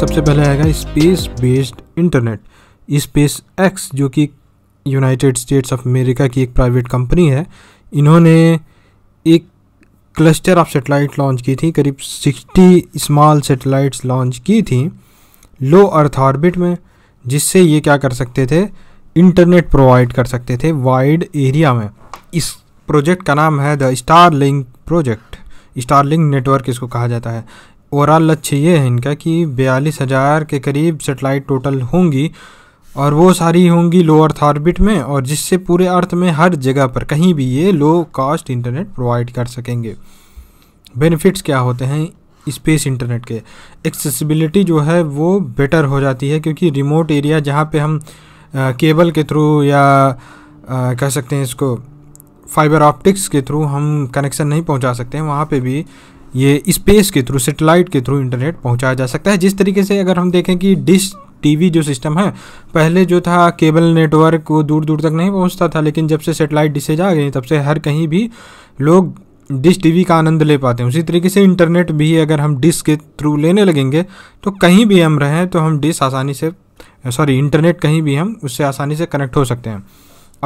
सबसे पहले आएगा space based internet space X जो कि यूनाइटेड स्टेट्स ऑफ़ अमेरिका की एक प्राइवेट कंपनी है, इन्होंने एक क्लस्टर ऑफ़ सेटेलाइट लॉन्च की थी, करीब 60 स्मॉल सेटेलाइट्स लॉन्च की थी लो अर्थ ऑर्बिट में, जिससे ये क्या कर सकते थे? इंटरनेट प्रोवाइड कर सकते थे वाइड एरिया में। इस प्रोजेक्ट का नाम है the Starlink project Starlink network इसको कहा जाता है। ओवरऑल लक्ष्य ये है इनका कि बयालीस हज़ार के करीब सेटेलाइट टोटल होंगी और वो सारी होंगी लो अर्थ ऑर्बिट में और जिससे पूरे अर्थ में हर जगह पर कहीं भी ये लो कॉस्ट इंटरनेट प्रोवाइड कर सकेंगे। बेनिफिट्स क्या होते हैं स्पेस इंटरनेट के? एक्सेसिबिलिटी जो है वो बेटर हो जाती है क्योंकि रिमोट एरिया जहाँ पे हम आ, केबल के थ्रू या आ, कह सकते हैं इसको फाइबर ऑप्टिक्स के थ्रू हम कनेक्शन नहीं पहुँचा सकते हैं वहाँ पे भी ये स्पेस के थ्रू, सेटेलाइट के थ्रू इंटरनेट पहुँचाया जा सकता है। जिस तरीके से अगर हम देखें कि डिश टीवी जो सिस्टम है, पहले जो था केबल नेटवर्क वो दूर दूर तक नहीं पहुँचता था, लेकिन जब से सेटेलाइट डिशेज आ गई, तब से हर कहीं भी लोग डिश टीवी का आनंद ले पाते हैं। उसी तरीके से इंटरनेट भी अगर हम डिश के थ्रू लेने लगेंगे तो कहीं भी हम रहें तो हम डिश आसानी से, सॉरी, इंटरनेट कहीं भी हम, उससे आसानी से कनेक्ट हो सकते हैं।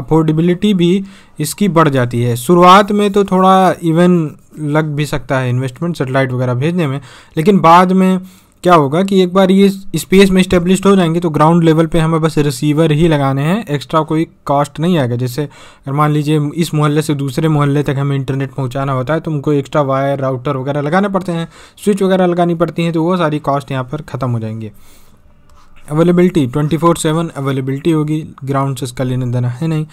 अफोर्डेबिलिटी भी इसकी बढ़ जाती है। शुरुआत में तो थोड़ा इवन लग भी सकता है इन्वेस्टमेंट सेटेलाइट वगैरह भेजने में, लेकिन बाद में क्या होगा कि एक बार ये स्पेस में इस्टेब्लिश हो जाएँगे तो ग्राउंड लेवल पे हमें बस रिसीवर ही लगाने हैं। एक्स्ट्रा कोई कॉस्ट नहीं आएगा। जैसे अगर मान लीजिए इस मोहल्ले से दूसरे मोहल्ले तक हमें इंटरनेट पहुंचाना होता है तो उनको एक्स्ट्रा वायर राउटर वगैरह लगाने पड़ते हैं। स्विच वगैरह लगानी पड़ती हैं तो वो सारी कॉस्ट यहाँ पर ख़त्म हो जाएँगी। Availability twenty four seven availability होगी ग्राउंड से इसका लेने देना है नहीं।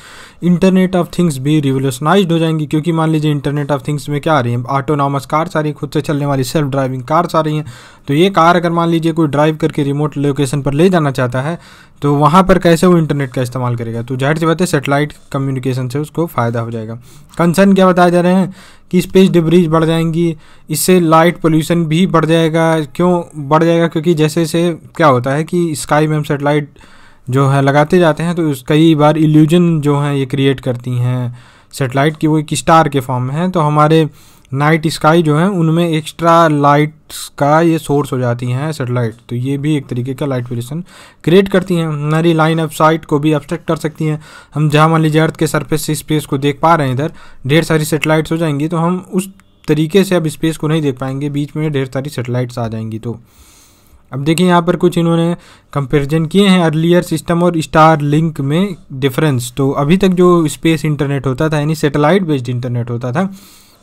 इंटरनेट ऑफ़ थिंग्स भी रिवोल्यूशनाइज हो जाएँगी, क्योंकि मान लीजिए इंटरनेट ऑफ़ थिंग्स में क्या आ रही है? ऑटोनॉमस कार्स आ रही है, खुद से चलने वाली सेल्फ ड्राइविंग कार्स आ रही हैं। तो ये कार अगर मान लीजिए कोई ड्राइव करके रिमोट लोकेशन पर ले जाना चाहता है तो वहाँ पर कैसे वो इंटरनेट का इस्तेमाल करेगा? तो ज़ाहिर सी बात है सेटेलाइट कम्युनिकेशन से उसको फ़ायदा हो जाएगा। कंसर्न क्या बताए जा रहे हैं? कि स्पेस डिब्रीज बढ़ जाएँगी, इससे लाइट पोल्यूशन भी बढ़ जाएगा। क्यों बढ़ जाएगा? क्योंकि जैसे जैसे क्या होता है कि स्काई में हम सेटेलाइट जो है लगाते जाते हैं तो कई बार इल्यूजन जो हैं ये क्रिएट करती हैं। सेटेलाइट की वो एक स्टार के फॉर्म में है तो हमारे नाइट स्काई जो है, उनमें एक्स्ट्रा लाइट्स का ये सोर्स हो जाती हैं सेटेलाइट तो ये भी एक तरीके का लाइट पोल्यूशन क्रिएट करती हैं। हमारी लाइन ऑफ़ साइट को भी अब्स्ट्रक्ट कर सकती हैं। हम जहाँ मान लीजिए अर्थ के सरफेस से स्पेस को देख पा रहे हैं इधर, ढेर सारी सेटेलाइट्स हो जाएँगी तो हम उस तरीके से अब स्पेस को नहीं देख पाएँगे। बीच में ढेर सारी सेटेलाइट्स आ जाएँगी तो। अब देखिए यहाँ पर कुछ इन्होंने कंपैरिजन किए हैं अर्लियर सिस्टम और स्टार लिंक में डिफरेंस तो अभी तक जो स्पेस इंटरनेट होता था, यानी सेटेलाइट बेस्ड इंटरनेट होता था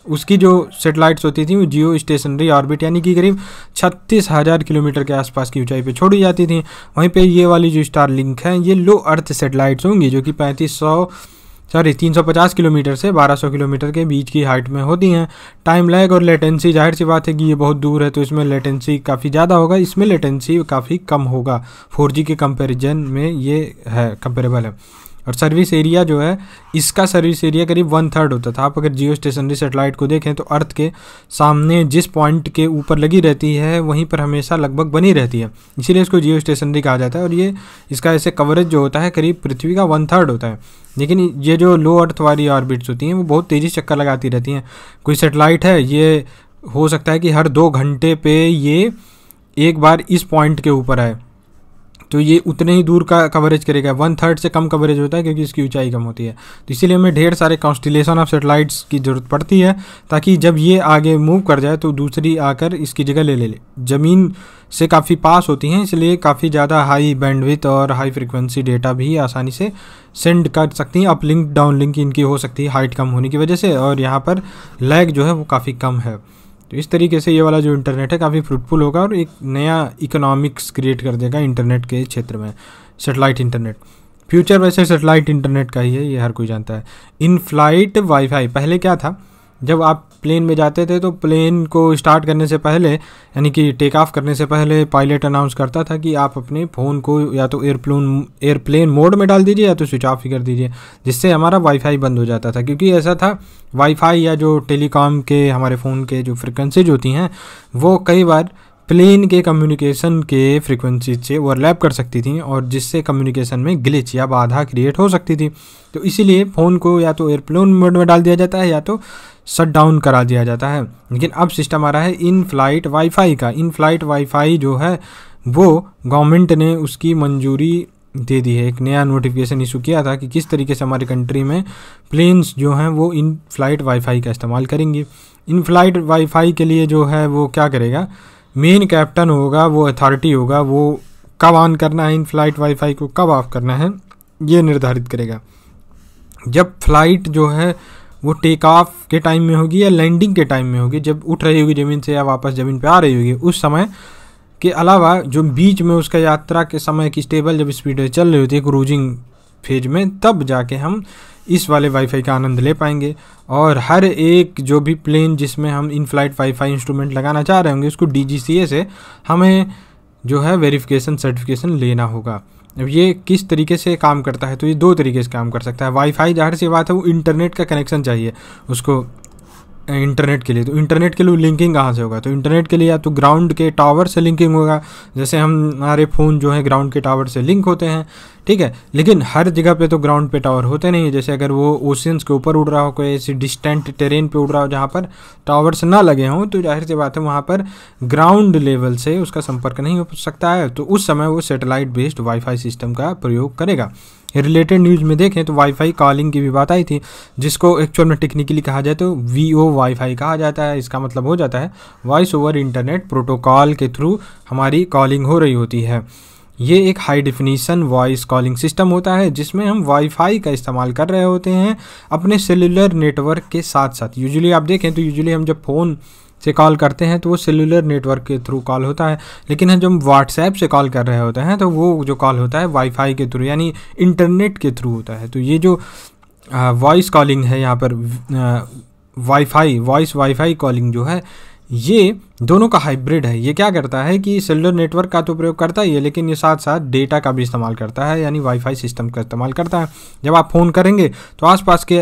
उसकी जो सेटेलाइट्स होती थी, वो जियो स्टेशनरी ऑर्बिट यानी कि करीब छत्तीस हज़ार किलोमीटर के आसपास की ऊंचाई पे छोड़ी जाती थी। वहीं पे ये वाली जो स्टार लिंक है, ये लो अर्थ सेटेलाइट्स होंगी, जो कि पैंतीस सौ सॉरी 350 किलोमीटर से 1200 किलोमीटर के बीच की हाइट में होती हैं। टाइम लैग और लेटेंसी ज़ाहिर सी बात है कि ये बहुत दूर है तो इसमें लेटेंसी काफ़ी ज़्यादा होगा। इसमें लेटेंसी काफ़ी कम होगा। 4G के कंपैरिजन में ये है कंपेरेबल है। और सर्विस एरिया जो है, इसका सर्विस एरिया करीब वन थर्ड होता था। आप अगर जियो स्टेशनरी सेटेलाइट को देखें तो अर्थ के सामने जिस पॉइंट के ऊपर लगी रहती है, वहीं पर हमेशा लगभग बनी रहती है। इसीलिए इसको जियो स्टेशनरी कहा जाता है और ये, इसका ऐसे कवरेज जो होता है, करीब पृथ्वी का वन थर्ड होता है। लेकिन ये जो लो अर्थ वाली ऑर्बिट्स होती हैं, वो बहुत तेज़ी चक्कर लगाती रहती हैं। कोई सेटेलाइट है, ये हो सकता है कि हर दो घंटे पे ये एक बार इस पॉइंट के ऊपर आए। तो ये उतने ही दूर का कवरेज करेगा। वन थर्ड से कम कवरेज होता है क्योंकि इसकी ऊंचाई कम होती है। तो इसीलिए हमें ढेर सारे कॉन्स्टिलेशन ऑफ़ सेटेलाइट्स की ज़रूरत पड़ती है, ताकि जब ये आगे मूव कर जाए तो दूसरी आकर इसकी जगह ले ले ले। ज़मीन से काफ़ी पास होती हैं, इसलिए काफ़ी ज़्यादा हाई बैंडविथ और हाई फ्रिक्वेंसी डेटा भी आसानी से सेंड कर सकती हैं। अप लिंक डाउन लिंक इनकी हो सकती है हाइट कम होने की वजह से, और यहाँ पर लैग जो है वो काफ़ी कम है। तो इस तरीके से ये वाला जो इंटरनेट है काफ़ी फ्रूटफुल होगा और एक नया इकोनॉमिक्स क्रिएट कर देगा इंटरनेट के क्षेत्र में सेटेलाइट इंटरनेट फ्यूचर वैसे सेटेलाइट इंटरनेट का ही है, ये हर कोई जानता है। इन फ़्लाइट वाईफाई पहले क्या था? जब आप प्लेन में जाते थे तो प्लेन को स्टार्ट करने से पहले, यानी कि टेक ऑफ़ करने से पहले पायलट अनाउंस करता था कि आप अपने फ़ोन को या तो एयरप्लोन एयरप्लेन मोड में डाल दीजिए या तो स्विच ऑफ़ ही कर दीजिए, जिससे हमारा वाईफाई बंद हो जाता था। क्योंकि ऐसा था वाईफाई या जो टेलीकॉम के, हमारे फ़ोन के जो फ्रिक्वेंसीज होती हैं, वो कई बार प्लेन के कम्युनिकेशन के फ्रीक्वेंसी से ओवरलैप कर सकती थी और जिससे कम्युनिकेशन में ग्लिच या बाधा क्रिएट हो सकती थी। तो इसीलिए फ़ोन को या तो एयरप्लेन मोड में डाल दिया जाता है या तो शट डाउन करा दिया जाता है। लेकिन अब सिस्टम आ रहा है इन फ़्लाइट वाईफाई का। इन फ़्लाइट वाईफाई जो है, वो गवर्नमेंट ने उसकी मंजूरी दे दी है। एक नया नोटिफिकेशन इशू किया था कि किस तरीके से हमारी कंट्री में प्लेन्स जो हैं, वो इन फ़्लाइट वाईफाई का इस्तेमाल करेंगी। इन फ़्लाइट वाईफाई के लिए जो है, वो क्या करेगा? मेन कैप्टन होगा, वो अथॉरिटी होगा, वो कब ऑन करना है, इन फ़्लाइट वाईफाई को कब ऑफ़ करना है, ये निर्धारित करेगा। जब फ़्लाइट जो है, वो टेक ऑफ़ के टाइम में होगी या लैंडिंग के टाइम में होगी, जब उठ रही होगी ज़मीन से या वापस ज़मीन पर आ रही होगी, उस समय के अलावा जो बीच में उसका यात्रा के समय की स्टेबल जब स्पीड चल रही होती है क्रूजिंग फ़ेज़ में, तब जाके हम इस वाले वाईफाई का आनंद ले पाएँगे। और हर एक जो भी प्लेन जिसमें हम इन फ़्लाइट वाईफाई इंस्ट्रूमेंट लगाना चाह रहे होंगे, उसको डीजीसीए से हमें जो है वेरिफिकेशन सर्टिफिकेशन लेना होगा। अब ये किस तरीके से काम करता है? तो ये दो तरीके से काम कर सकता है। वाईफाई ज़ाहिर सी बात है, वो इंटरनेट का कनेक्शन चाहिए। उसको इंटरनेट के लिए। तो इंटरनेट के लिए लिंकिंग कहाँ से होगा? तो इंटरनेट के लिए या तो ग्राउंड के टावर से लिंकिंग होगा। जैसे हम, हमारे फ़ोन जो है ग्राउंड के टावर से लिंक होते हैं, ठीक है? लेकिन हर जगह पे तो ग्राउंड पे टावर होते नहीं है। जैसे अगर वो ओशियंस के ऊपर उड़ रहा हो, कोई ऐसी डिस्टेंट टेरेन पे उड़ रहा हो जहाँ पर टावर्स ना लगे हों तो ज़ाहिर सी बात है वहाँ पर ग्राउंड लेवल से उसका संपर्क नहीं हो सकता है। तो उस समय वो सेटेलाइट बेस्ड वाईफाई सिस्टम का प्रयोग करेगा। रिलेटेड न्यूज़ में देखें तो वाईफाई कॉलिंग की भी बात आई थी, जिसको एक्चुअल में टेक्निकली कहा जाए तो वी ओ वाईफाई कहा जाता है। इसका मतलब हो जाता है वॉइस ओवर इंटरनेट प्रोटोकॉल के थ्रू हमारी कॉलिंग हो रही होती है। ये एक high definition voice calling system होता है, जिसमें हम वाईफाई का इस्तेमाल कर रहे होते हैं अपने सेलुलर नेटवर्क के साथ साथ यूजुअली आप देखें तो यूजुअली हम जब फ़ोन से कॉल करते हैं तो वो सेलुलर नेटवर्क के थ्रू कॉल होता है। लेकिन हम जब व्हाट्सएप से कॉल कर रहे होते हैं तो वो जो कॉल होता है वाईफाई के थ्रू यानी इंटरनेट के थ्रू होता है। तो ये जो वॉइस कॉलिंग है यहाँ पर वाईफाई वॉइस वाईफाई कॉलिंग जो है, ये दोनों का हाइब्रिड है। ये क्या करता है कि सेलुलर नेटवर्क का तो प्रयोग करता ही है, लेकिन ये साथ साथ डेटा का भी इस्तेमाल करता है, यानी वाईफाई सिस्टम का इस्तेमाल करता है। जब आप फ़ोन करेंगे तो आसपास के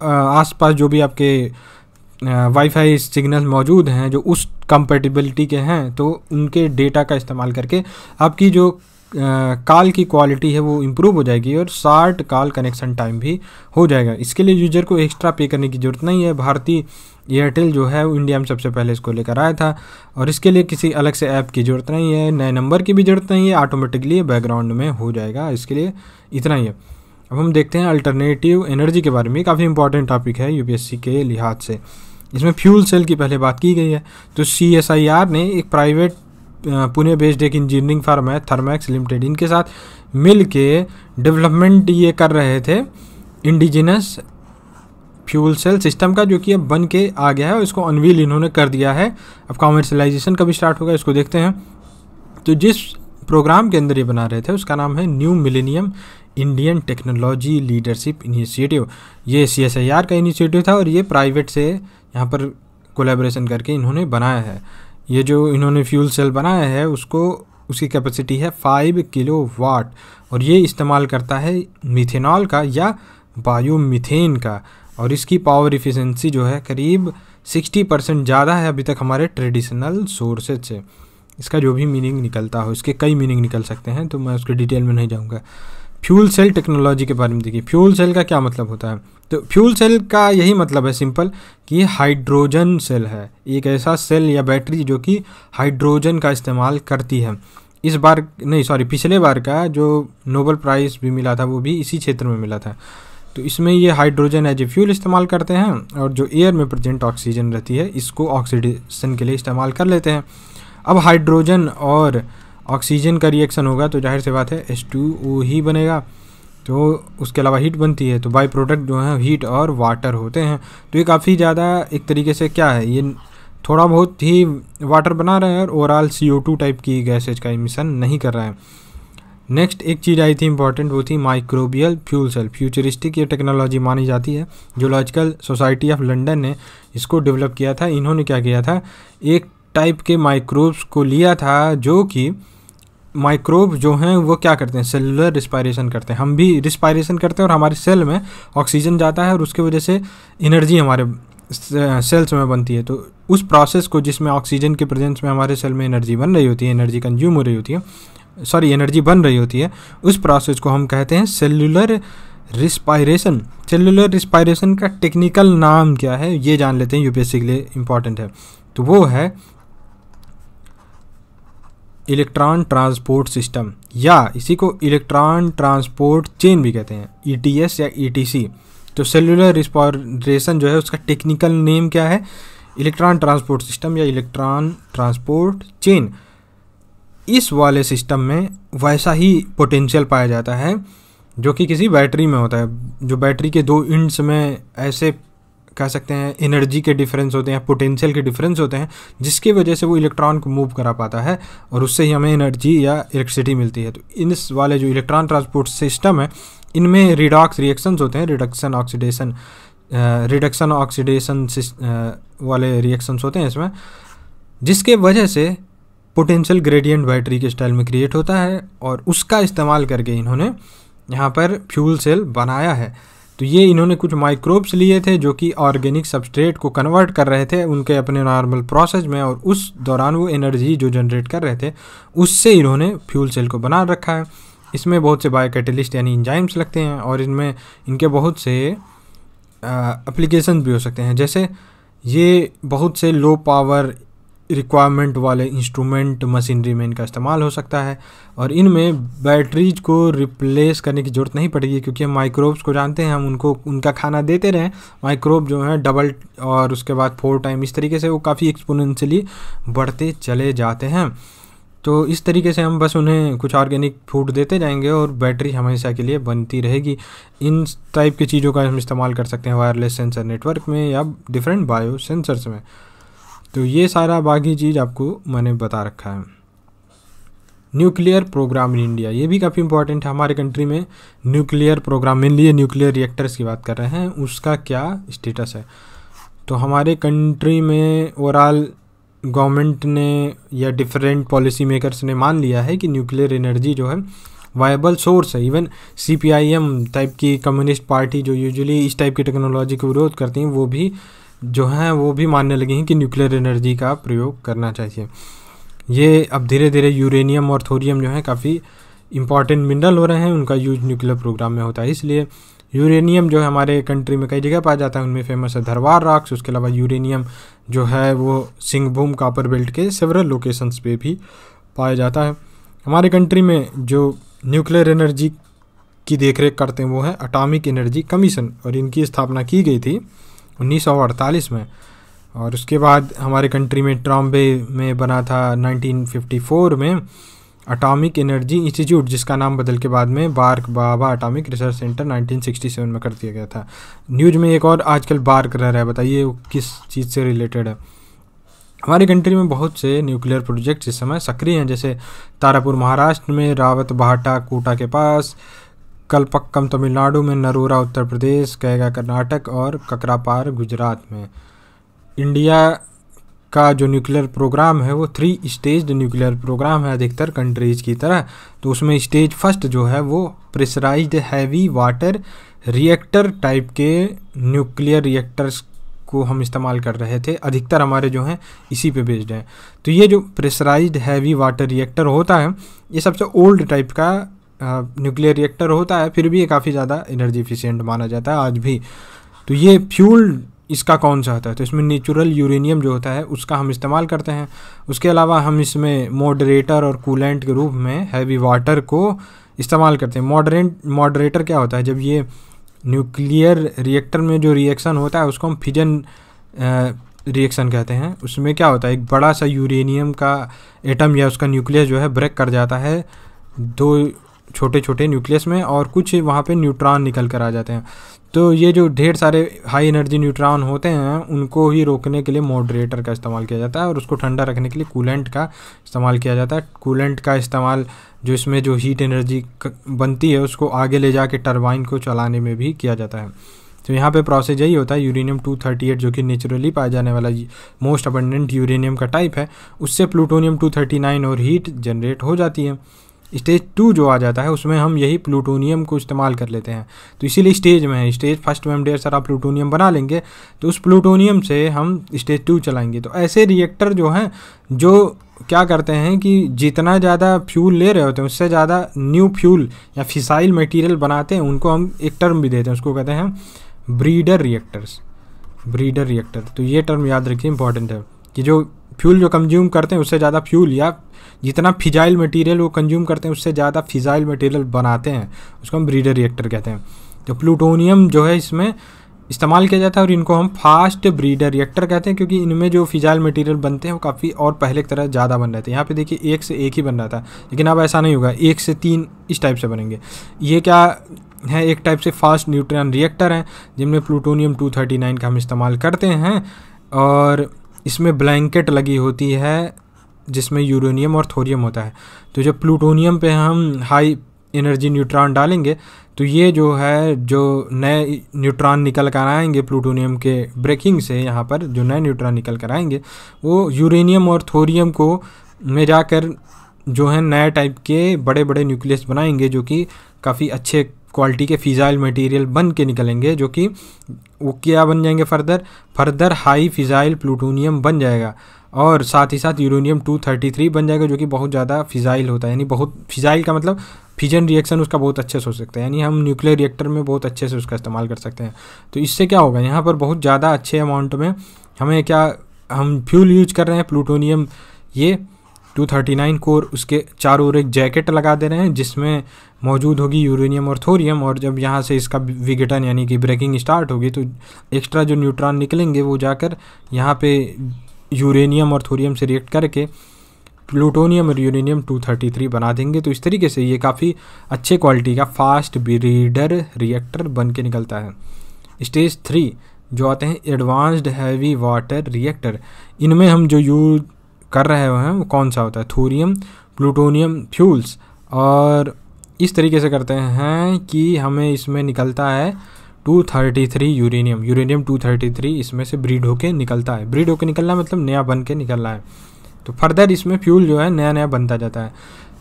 आसपास जो भी आपके वाईफाई सिग्नल मौजूद हैं जो उस कंपेटिबिलिटी के हैं तो उनके डेटा का इस्तेमाल करके आपकी जो कॉल की क्वालिटी है वो इम्प्रूव हो जाएगी और शार्ट कॉल कनेक्शन टाइम भी हो जाएगा। इसके लिए यूज़र को एक्स्ट्रा पे करने की ज़रूरत नहीं है। भारतीय एयरटेल जो है वो इंडिया में सबसे पहले इसको लेकर आया था और इसके लिए किसी अलग से ऐप की ज़रूरत नहीं है, नए नंबर की भी ज़रूरत नहीं है ऑटोमेटिकली बैकग्राउंड में हो जाएगा। इसके लिए इतना ही है। अब हम देखते हैं अल्टरनेटिव एनर्जी के बारे में। काफ़ी इंपॉर्टेंट टॉपिक है यूपीएससी के लिहाज से। इसमें फ्यूल सेल की पहले बात की गई है। तो सी एस आई आर ने एक प्राइवेट पुणे बेस्ड एक इंजीनियरिंग फार्म है थर्मैक्स लिमिटेड इनके साथ मिल के डेवलपमेंट ये कर रहे थे इंडिजिनस फ्यूल सेल सिस्टम का, जो कि अब बन के आ गया है और इसको अनवील इन्होंने कर दिया है। अब कॉमर्शलाइजेशन कभी स्टार्ट होगा, इसको देखते हैं। तो जिस प्रोग्राम के अंदर ये बना रहे थे, उसका नाम है new millennium Indian technology leadership initiative ये सी एस आई आर का इनिशिएटिव था और ये प्राइवेट से यहाँ पर कोलेब्रेशन करके इन्होंने बनाया है। ये जो इन्होंने फ्यूल सेल बनाया है, उसको, उसकी कैपेसिटी है फाइव किलो वाट और ये इस्तेमाल करता है मिथेनॉल का या बायोमीथेन का और इसकी पावर इफ़िशेंसी जो है करीब सिक्सटी परसेंट ज़्यादा है अभी तक हमारे ट्रेडिशनल सोर्सेज से। इसका जो भी मीनिंग निकलता हो, इसके कई मीनिंग निकल सकते हैं तो मैं उसके डिटेल में नहीं जाऊँगा। फ्यूल सेल टेक्नोलॉजी के बारे में देखिए। फ्यूल सेल का क्या मतलब होता है? तो फ्यूल सेल का यही मतलब है सिंपल कि हाइड्रोजन सेल है। एक ऐसा सेल या बैटरी जो कि हाइड्रोजन का इस्तेमाल करती है। इस बार, नहीं, सॉरी, पिछले बार का जो नोबल प्राइज़ भी मिला था, वो भी इसी क्षेत्र में मिला था। तो इसमें ये हाइड्रोजन एज ए फ्यूल इस्तेमाल करते हैं और जो एयर में प्रेजेंट ऑक्सीजन रहती है, इसको ऑक्सीडेशन के लिए इस्तेमाल कर लेते हैं। अब हाइड्रोजन और ऑक्सीजन का रिएक्शन होगा तो ज़ाहिर सी बात है एस ही बनेगा। तो उसके अलावा हीट बनती है तो बाई प्रोडक्ट जो है हीट और वाटर होते हैं। तो ये काफ़ी ज़्यादा एक तरीके से क्या है, ये थोड़ा बहुत ही वाटर बना रहे हैं और overall C O two type की गैसेज का इमिशन नहीं कर रहा है। नेक्स्ट एक चीज़ आई थी इंपॉर्टेंट वो थी माइक्रोबियल फ्यूल सेल फ्यूचरिस्टिक ये टेक्नोलॉजी मानी जाती है जोलॉजिकल सोसाइटी ऑफ़ लंदन ने इसको डेवलप किया था। इन्होंने क्या किया था, एक टाइप के माइक्रोब्स को लिया था, जो कि माइक्रोब जो हैं, वो क्या करते हैं? सेलुलर रिस्पायरेशन करते हैं। हम भी रिस्पायरेशन करते हैं और हमारे सेल में ऑक्सीजन जाता है और उसके वजह से एनर्जी हमारे सेल्स में बनती है। तो उस प्रोसेस को जिसमें ऑक्सीजन के प्रेजेंस में हमारे सेल में एनर्जी बन रही होती है एनर्जी कंज्यूम हो रही होती है सॉरी एनर्जी बन रही होती है, उस प्रोसेस को हम कहते हैं सेलुलर रिस्पायरेशन सेलुलर रिस्पायरेशन का टेक्निकल नाम क्या है? ये जान लेते हैं यूपीएससी के लिए इंपॉर्टेंट है। तो वो है इलेक्ट्रॉन ट्रांसपोर्ट सिस्टम, या इसी को इलेक्ट्रॉन ट्रांसपोर्ट चेन भी कहते हैं ईटीएस या ईटीसी तो सेलुलर रिस्पॉरेशन जो है, उसका टेक्निकल नेम क्या है? इलेक्ट्रॉन ट्रांसपोर्ट सिस्टम या इलेक्ट्रॉन ट्रांसपोर्ट चेन। इस वाले सिस्टम में वैसा ही पोटेंशियल पाया जाता है, जो कि किसी बैटरी में होता है। जो बैटरी के दो इंड्स में ऐसे कह सकते हैं एनर्जी के डिफरेंस होते हैं पोटेंशियल के डिफरेंस होते हैं, जिसकी वजह से वो इलेक्ट्रॉन को मूव करा पाता है और उससे ही हमें एनर्जी या इलेक्ट्रिसिटी मिलती है। तो इन वाले जो इलेक्ट्रॉन ट्रांसपोर्ट सिस्टम है, इनमें रिडॉक्स रिएक्शंस होते हैं रिडक्शन ऑक्सीडेशन रिडक्शन ऑक्सीडेशन वाले रिएक्शंस होते हैं इसमें, जिसके वजह से पोटेंशियल ग्रेडियंट बैटरी के स्टाइल में क्रिएट होता है और उसका इस्तेमाल करके इन्होंने यहाँ पर फ्यूल सेल बनाया है। तो ये इन्होंने कुछ माइक्रोब्स लिए थे जो कि ऑर्गेनिक सबस्ट्रेट को कन्वर्ट कर रहे थे उनके अपने नॉर्मल प्रोसेस में और उस दौरान वो एनर्जी जो जनरेट कर रहे थे, उससे इन्होंने फ्यूल सेल को बना रखा है। इसमें बहुत से बायोकेटलिस्ट यानी इंजाइम्स लगते हैं और इनमें इनके बहुत से अप्लीकेशन भी हो सकते हैं। जैसे ये बहुत से लो पावर रिक्वायरमेंट वाले इंस्ट्रूमेंट मशीनरी में इनका इस्तेमाल हो सकता है। और इनमें बैटरीज को रिप्लेस करने की ज़रूरत नहीं पड़ेगी, क्योंकि हम माइक्रोब्स को जानते हैं, हम उनको, उनका खाना देते रहें। माइक्रोब जो है डबल और उसके बाद फोर टाइम इस तरीके से वो काफ़ी एक्सपोनेंशियली बढ़ते चले जाते हैं। तो इस तरीके से हम बस उन्हें कुछ ऑर्गेनिक फ़ूड देते जाएँगे और बैटरी हमेशा के लिए बनती रहेगी। इन टाइप की चीज़ों का हम इस्तेमाल कर सकते हैं वायरलेस सेंसर नेटवर्क में या डिफरेंट बायो सेंसर्स में। तो ये सारा बाकी चीज़ आपको मैंने बता रखा है। न्यूक्लियर प्रोग्राम इन इंडिया ये भी काफ़ी इंपॉर्टेंट है। हमारे कंट्री में न्यूक्लियर प्रोग्राम मेन लिए न्यूक्लियर रिएक्टर्स की बात कर रहे हैं। उसका क्या स्टेटस है? तो हमारे कंट्री में ओवरऑल गवर्नमेंट ने या डिफरेंट पॉलिसी मेकर्स ने मान लिया है कि न्यूक्लियर एनर्जी जो है वायबल सोर्स है। Even C P I M type की कम्युनिस्ट पार्टी जो यूजुअली इस टाइप की टेक्नोलॉजी का विरोध करती हैं, वो भी जो हैं, वो भी मानने लगे हैं कि न्यूक्लियर एनर्जी का प्रयोग करना चाहिए। ये अब धीरे धीरे यूरेनियम और थोरियम जो है, काफ़ी इंपॉर्टेंट मिनरल हो रहे हैं, उनका यूज़ न्यूक्लियर प्रोग्राम में होता है। इसलिए यूरेनियम जो है, हमारे कंट्री में कई जगह पाया जाता है। उनमें फ़ेमस है धरवार रॉक्स उसके अलावा यूरेनियम जो है, वो सिंहभूम कापर बेल्ट के सेवरल लोकेशंस पे भी पाया जाता है। हमारे कंट्री में जो न्यूक्लियर एनर्जी की देखरेख करते हैं, वो है अटामिक एनर्जी कमीशन और इनकी स्थापना की गई थी। 1948 में। और उसके बाद हमारे कंट्री में ट्रॉम्बे में बना था 1954 में अटामिक एनर्जी इंस्टीट्यूट जिसका नाम बदल के बाद में BARC Bhabha atomic research centre 1967 में कर दिया गया था। न्यूज़ में एक और आजकल बार्क रह रहा है, बताइए किस चीज़ से रिलेटेड है? हमारी कंट्री में बहुत से न्यूक्लियर प्रोजेक्ट इस समय सक्रिय हैं, जैसे तारापुर महाराष्ट्र में रावत भाटा कोटा के पास कलपक्कम तमिलनाडु में नरोरा, उत्तर प्रदेश, कैगा, कर्नाटक और ककरापार, गुजरात में। इंडिया का जो न्यूक्लियर प्रोग्राम है, वो थ्री स्टेज न्यूक्लियर प्रोग्राम है अधिकतर कंट्रीज़ की तरह। तो उसमें स्टेज फ़र्स्ट जो है, वो pressurised heavy water reactor type के न्यूक्लियर रिएक्टर्स को हम इस्तेमाल कर रहे थे। अधिकतर हमारे जो हैं, इसी पे बेस्ड हैं। तो ये जो प्रेशराइज्ड हैवी वाटर रिएक्टर होता है, ये सबसे ओल्ड टाइप का न्यूक्लियर रिएक्टर होता है, फिर भी ये काफ़ी ज़्यादा एनर्जी इफिशियंट माना जाता है आज भी। तो ये फ्यूल इसका कौन सा होता है? तो इसमें नेचुरल यूरेनियम जो होता है, उसका हम इस्तेमाल करते हैं। उसके अलावा हम इसमें मॉडरेटर और कूलेंट के रूप में हैवी वाटर को इस्तेमाल करते हैं। मॉडरेट मॉडरेटर क्या होता है? जब ये न्यूक्लियर रिएक्टर में जो रिएक्शन होता है, उसको हम फिजन रिएक्शन कहते हैं। उसमें क्या होता है? एक बड़ा सा यूरेनियम का एटम या उसका न्यूक्लियस जो है ब्रेक कर जाता है। दो छोटे छोटे न्यूक्लियस में और कुछ वहाँ पे न्यूट्रॉन निकल कर आ जाते हैं। तो ये जो ढेर सारे हाई एनर्जी न्यूट्रॉन होते हैं, उनको ही रोकने के लिए मॉडरेटर का इस्तेमाल किया जाता है और उसको ठंडा रखने के लिए कूलेंट का इस्तेमाल किया जाता है। कूलेंट का इस्तेमाल जो इसमें जो हीट एनर्जी बनती है, उसको आगे ले जाके टरबाइन को चलाने में भी किया जाता है। तो यहाँ पे प्रोसेस यही होता है यूरेनियम 238 जो कि नेचुरली पाया जाने वाला मोस्ट अबंडेंट यूरेनियम का टाइप है, उससे प्लूटोनियम 239 और हीट जनरेट हो जाती है। स्टेज टू जो आ जाता है, उसमें हम यही प्लूटोनियम को इस्तेमाल कर लेते हैं। तो इसीलिए स्टेज में है स्टेज फ़र्स्ट में हम ढेर सारा प्लूटोनियम बना लेंगे तो उस प्लूटोनियम से हम स्टेज टू चलाएँगे। तो ऐसे रिएक्टर जो हैं, जो क्या करते हैं कि जितना ज़्यादा फ्यूल ले रहे होते हैं, उससे ज़्यादा न्यू फ्यूल या फिसाइल मटेरियल बनाते हैं, उनको हम एक टर्म भी देते हैं, उसको कहते हैं ब्रीडर रिएक्टर्स ब्रीडर रिएक्टर तो ये टर्म याद रखिए इंपॉर्टेंट है कि जो फ्यूल जो कंज्यूम करते हैं, उससे ज़्यादा फ्यूल या जितना फिजाइल मटेरियल वो कंज्यूम करते हैं, उससे ज़्यादा फिजाइल मटेरियल बनाते हैं। उसको हम ब्रीडर रिएक्टर कहते हैं। तो प्लूटोनियम जो है इसमें इस्तेमाल किया जाता है और इनको हम फास्ट ब्रीडर रिएक्टर कहते हैं, क्योंकि इनमें जो फिजाइल मटेरियल बनते हैं, वो काफ़ी और पहले की तरह ज़्यादा बन रहे थे। यहाँ पे देखिए, एक से एक ही बन रहा था, लेकिन अब ऐसा नहीं होगा। एक से तीन इस टाइप से बनेंगे। ये क्या है? एक टाइप से फास्ट न्यूट्रॉन रिएक्टर हैं, जिनमें प्लूटोनियम 239 का हम इस्तेमाल करते हैं, और इसमें ब्लैंकेट लगी होती है जिसमें यूरेनियम और थोरियम होता है। तो जब प्लूटोनियम पे हम हाई एनर्जी न्यूट्रॉन डालेंगे तो ये जो है, जो नए न्यूट्रॉन निकल कर आएँगे प्लूटोनियम के ब्रेकिंग से, यहाँ पर जो नए न्यूट्रॉन निकल कर आएँगे, वो यूरेनियम और थोरियम को में जाकर जो है नए टाइप के बड़े बड़े न्यूक्लियस बनाएँगे, जो कि काफ़ी अच्छे क्वालिटी के फिजाइल मटेरियल बन के निकलेंगे, जो कि वो क्या बन जाएँगे further further high fissile plutonium बन जाएगा। और साथ ही साथ यूरेनियम 233 बन जाएगा, जो कि बहुत ज़्यादा फिजाइल होता है। यानी बहुत फिजाइल का मतलब फिजन रिएक्शन उसका बहुत अच्छे से हो सकता है। यानी हम न्यूक्लियर रिएक्टर में बहुत अच्छे से उसका इस्तेमाल कर सकते हैं। तो इससे क्या होगा? यहाँ पर बहुत ज़्यादा अच्छे अमाउंट में हमें क्या हम फ्यूल यूज़ कर रहे हैं? प्लूटोनियम ये 239 कोर उसके चारों ओर एक जैकेट लगा दे रहे हैं, जिसमें मौजूद होगी यूरेनियम और थोरियम और जब यहाँ से इसका विघटन, यानी कि ब्रेकिंग स्टार्ट होगी तो एक्स्ट्रा जो न्यूट्रॉन निकलेंगे, वो जाकर यहाँ पे यूरेनियम और थोरियम से रिएक्ट करके प्लूटोनियम और यूरेनियम 233 बना देंगे। तो इस तरीके से ये काफ़ी अच्छे क्वालिटी का फास्ट ब्रीडर रिएक्टर बन के निकलता है। स्टेज थ्री जो आते हैं एडवांस्ड हैवी वाटर रिएक्टर इनमें हम जो यूज़ कर रहे हैं वो कौन सा होता है? थोरियम प्लूटोनियम फ्यूल्स और इस तरीके से करते हैं कि हमें इसमें निकलता है 233 यूरेनियम। यूरेनियम 233 इसमें से ब्रीड होके निकलता है। ब्रीड होके निकलना मतलब नया बन के निकलना है। तो फर्दर इसमें फ्यूल जो है, नया नया बनता जाता है।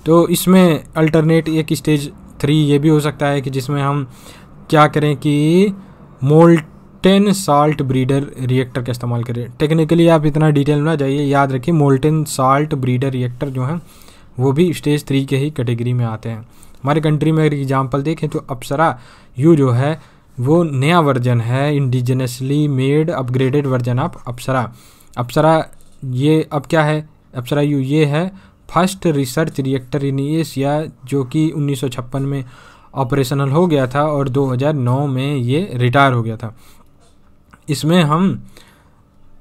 तो इसमें अल्टरनेट एक स्टेज थ्री ये भी हो सकता है कि जिसमें हम क्या करें कि मोल्टेन साल्ट ब्रीडर रिएक्टर का इस्तेमाल करें। टेक्निकली आप इतना डिटेल ना जाइए, याद रखिए, मोल्टेन साल्ट ब्रीडर रिएक्टर जो हैं, वो भी स्टेज थ्री के ही कैटेगरी में आते हैं। हमारे कंट्री में अगर एग्ज़ाम्पल देखें तो अप्सरा यू जो है वो नया वर्जन है indigenously made upgraded version of Apsara Apsara ये अब क्या है? अप्सरा यू ये है first research reactor in Asia जो कि उन्नीस सौ छप्पन में ऑपरेशनल हो गया था और 2009 में ये रिटायर हो गया था। इसमें हम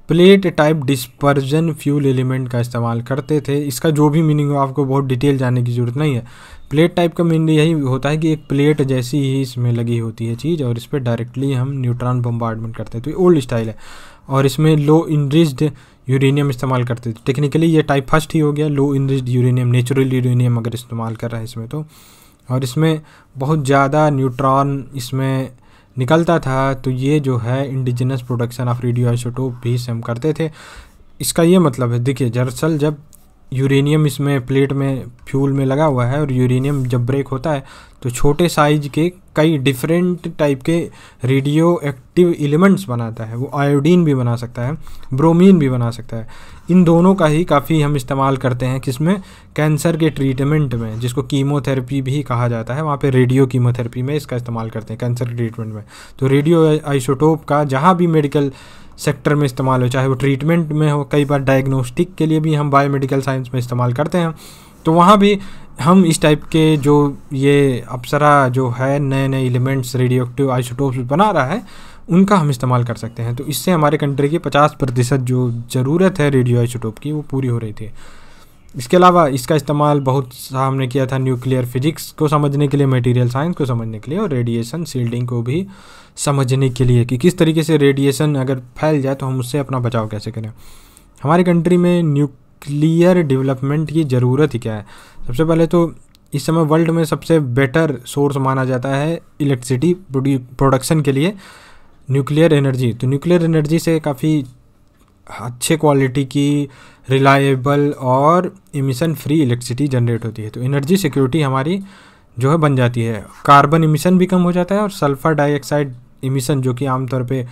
plate type dispersion fuel element का इस्तेमाल करते थे। इसका जो भी मीनिंग हो, आपको बहुत डिटेल जानने की ज़रूरत नहीं है। प्लेट टाइप का मीनिंग यही होता है कि एक प्लेट जैसी ही इसमें लगी होती है चीज़ और इस पर डायरेक्टली हम न्यूट्रॉन बम्बार्डमेंट करते हैं। तो ये ओल्ड स्टाइल है और इसमें लो इंड्रिज्ड यूरेनियम इस्तेमाल करते थे टेक्निकली ये टाइप फ़र्स्ट ही हो गया low enriched uranium natural uranium अगर इस्तेमाल कर रहा है इसमें तो। और इसमें बहुत ज़्यादा न्यूट्रॉन इसमें निकलता था तो ये जो है indigenous production of radioisotope भी से हम करते थे। इसका ये मतलब है, देखिए, दरअसल जब यूरेनियम इसमें प्लेट में फ्यूल में लगा हुआ है और यूरेनियम जब ब्रेक होता है तो छोटे साइज़ के कई डिफरेंट टाइप के रेडियो एक्टिव एलिमेंट्स बनाता है। वो आयोडीन भी बना सकता है ब्रोमीन भी बना सकता है। इन दोनों का ही काफ़ी हम इस्तेमाल करते हैं किसमें? कैंसर के ट्रीटमेंट में, जिसको कीमोथेरेपी भी कहा जाता है। वहाँ पे रेडियो कीमोथेरेपी में इसका इस्तेमाल करते हैं कैंसर के ट्रीटमेंट में। तो रेडियो आइसोटोप का जहाँ भी मेडिकल सेक्टर में इस्तेमाल हो, चाहे वो ट्रीटमेंट में हो, कई बार डायग्नोस्टिक के लिए भी हम बायोमेडिकल साइंस में इस्तेमाल करते हैं। तो वहाँ भी हम इस टाइप के जो ये अप्सरा जो है नए नए एलिमेंट्स रेडियो एक्टिव आइसोटोप्स बना रहा है, उनका हम इस्तेमाल कर सकते हैं। तो इससे हमारे कंट्री की पचास प्रतिशत जो ज़रूरत है रेडियो आइसोटोप की, वो पूरी हो रही थी। इसके अलावा इसका इस्तेमाल बहुत सा हमने किया था न्यूक्लियर फिजिक्स को समझने के लिए मटेरियल साइंस को समझने के लिए और रेडिएशन सील्डिंग को भी समझने के लिए कि किस तरीके से रेडिएशन अगर फैल जाए तो हम उससे अपना बचाव कैसे करें। हमारी कंट्री में न्यूक्लियर डेवलपमेंट की ज़रूरत ही क्या है? सबसे पहले तो इस समय वर्ल्ड में सबसे बेटर सोर्स माना जाता है इलेक्ट्रिसिटी प्रोडक्शन के लिए न्यूक्लियर एनर्जी तो न्यूक्लियर एनर्जी से काफ़ी अच्छे क्वालिटी की रिलायबल और इमिशन फ्री इलेक्ट्रिसिटी जनरेट होती है। तो एनर्जी सिक्योरिटी हमारी जो है बन जाती है। कार्बन इमिशन भी कम हो जाता है और सल्फ़र डाइऑक्साइड इमिशन जो कि आमतौर पे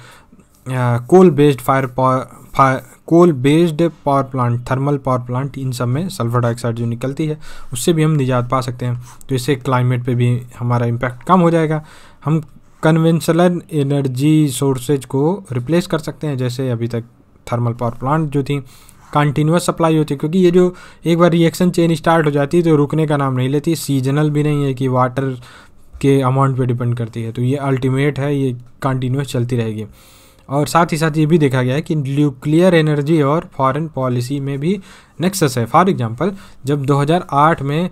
coal based fire power coal based power plant thermal power plant इन सब में सल्फ़र डाइऑक्साइड जो निकलती है, उससे भी हम निजात पा सकते हैं। तो इससे क्लाइमेट पे भी हमारा इम्पैक्ट कम हो जाएगा। हम कन्वेंशनल एनर्जी सोर्सेज को रिप्लेस कर सकते हैं, जैसे अभी तक थर्मल पावर प्लांट जो थी कंटिन्यूस सप्लाई होती है, क्योंकि ये जो एक बार रिएक्शन चेन स्टार्ट हो जाती है तो रुकने का नाम नहीं लेती सीजनल भी नहीं है कि वाटर के अमाउंट पे डिपेंड करती है तो ये अल्टीमेट है, ये कंटिन्यूस चलती रहेगी। और साथ ही साथ ये भी देखा गया है कि न्यूक्लियर एनर्जी और फॉरेन पॉलिसी में भी नेक्सस है। फॉर एग्जांपल जब 2008 में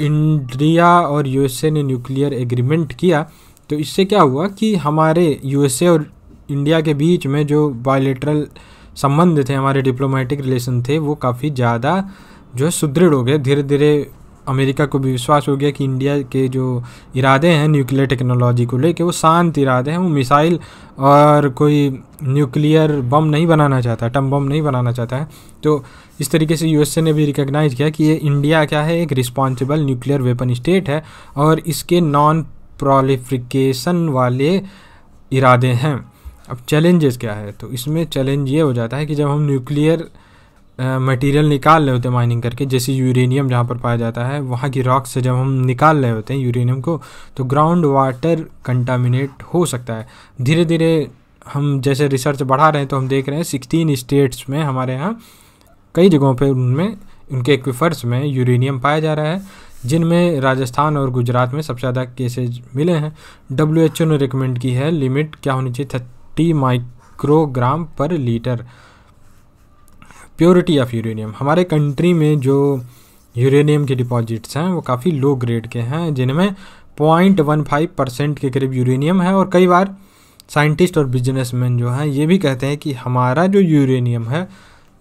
इंडिया और यूएसए ने न्यूक्लियर एग्रीमेंट किया तो इससे क्या हुआ कि हमारे यूएसए और इंडिया के बीच में जो बायोलेटरल संबंध थे हमारे डिप्लोमेटिक रिलेशन थे, वो काफ़ी ज़्यादा जो है सुदृढ़ हो गए। धीरे धीरे अमेरिका को भी विश्वास हो गया कि इंडिया के जो इरादे हैं न्यूक्लियर टेक्नोलॉजी को लेके, वो शांत इरादे हैं, वो मिसाइल और कोई न्यूक्लियर बम नहीं बनाना चाहता टम बम नहीं बनाना चाहता है। तो इस तरीके से यूएसए ने भी रिकग्नाइज़ किया कि ये इंडिया क्या है, एक रिस्पॉन्सिबल न्यूक्लियर वेपन स्टेट है और इसके नॉन प्रोलिफ्रिकेशन वाले इरादे हैं। अब चैलेंजेस क्या है? तो इसमें चैलेंज ये हो जाता है कि जब हम न्यूक्लियर मटेरियल निकाल रहे होते हैं माइनिंग करके, जैसे यूरेनियम जहाँ पर पाया जाता है, वहाँ की रॉक से जब हम निकाल रहे होते हैं यूरेनियम को तो ग्राउंड वाटर कंटामिनेट हो सकता है। धीरे धीरे हम जैसे रिसर्च बढ़ा रहे हैं तो हम देख रहे हैं सिक्सटीन स्टेट्स में हमारे यहाँ कई जगहों पर उनमें, उनके एक्विफर्स में यूरेनियम पाया जा रहा है, जिनमें राजस्थान और गुजरात में सबसे ज़्यादा केसेज मिले हैं। डब्ल्यूएचओ ने रिकमेंड की है लिमिट क्या होनी चाहिए? Thirty microgram per litre. Purity of uranium. हमारे कंट्री में जो यूरेनियम के डिपॉजिट्स हैं, वो काफ़ी लो ग्रेड के हैं, जिनमें पॉइंट वन फाइव परसेंट के करीब यूरेनियम है और कई बार साइंटिस्ट और बिजनेसमैन जो हैं, ये भी कहते हैं कि हमारा जो यूरेनियम है,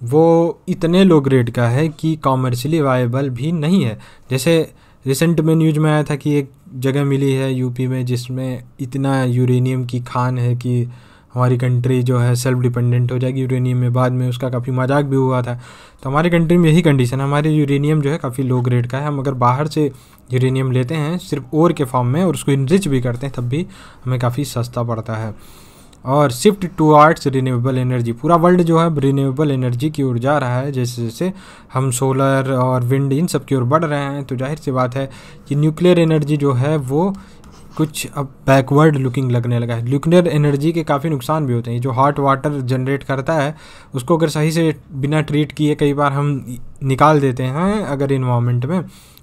वो इतने लो ग्रेड का है कि कॉमर्शियली वायबल भी नहीं है। जैसे रिसेंट में न्यूज़ में आया था कि एक जगह मिली है यूपी में, जिसमें इतना यूरेनियम की खान है कि हमारी कंट्री जो है सेल्फ डिपेंडेंट हो जाएगी यूरेनियम में बाद में उसका काफ़ी मज़ाक भी हुआ था। तो हमारी कंट्री में यही कंडीशन है, हमारे यूरेनियम जो है काफ़ी लो ग्रेड का है। हम अगर बाहर से यूरेनियम लेते हैं, सिर्फ़ ओर के फॉर्म में, और उसको इनरिच भी करते हैं, तब भी हमें काफ़ी सस्ता पड़ता है। और shift towards renewable energy पूरा वर्ल्ड जो है रिन्यूएबल एनर्जी की ओर जा रहा है। जैसे जैसे हम सोलर और विंड इन सब की ओर बढ़ रहे हैं तो ज़ाहिर सी बात है कि न्यूक्लियर एनर्जी जो है वो कुछ अब बैकवर्ड लुकिंग लगने लगा है। न्यूक्लियर एनर्जी के काफ़ी नुकसान भी होते हैं। जो हॉट वाटर जनरेट करता है, उसको अगर सही से बिना ट्रीट किए कई बार हम निकाल देते हैं अगर इन्वामेंट में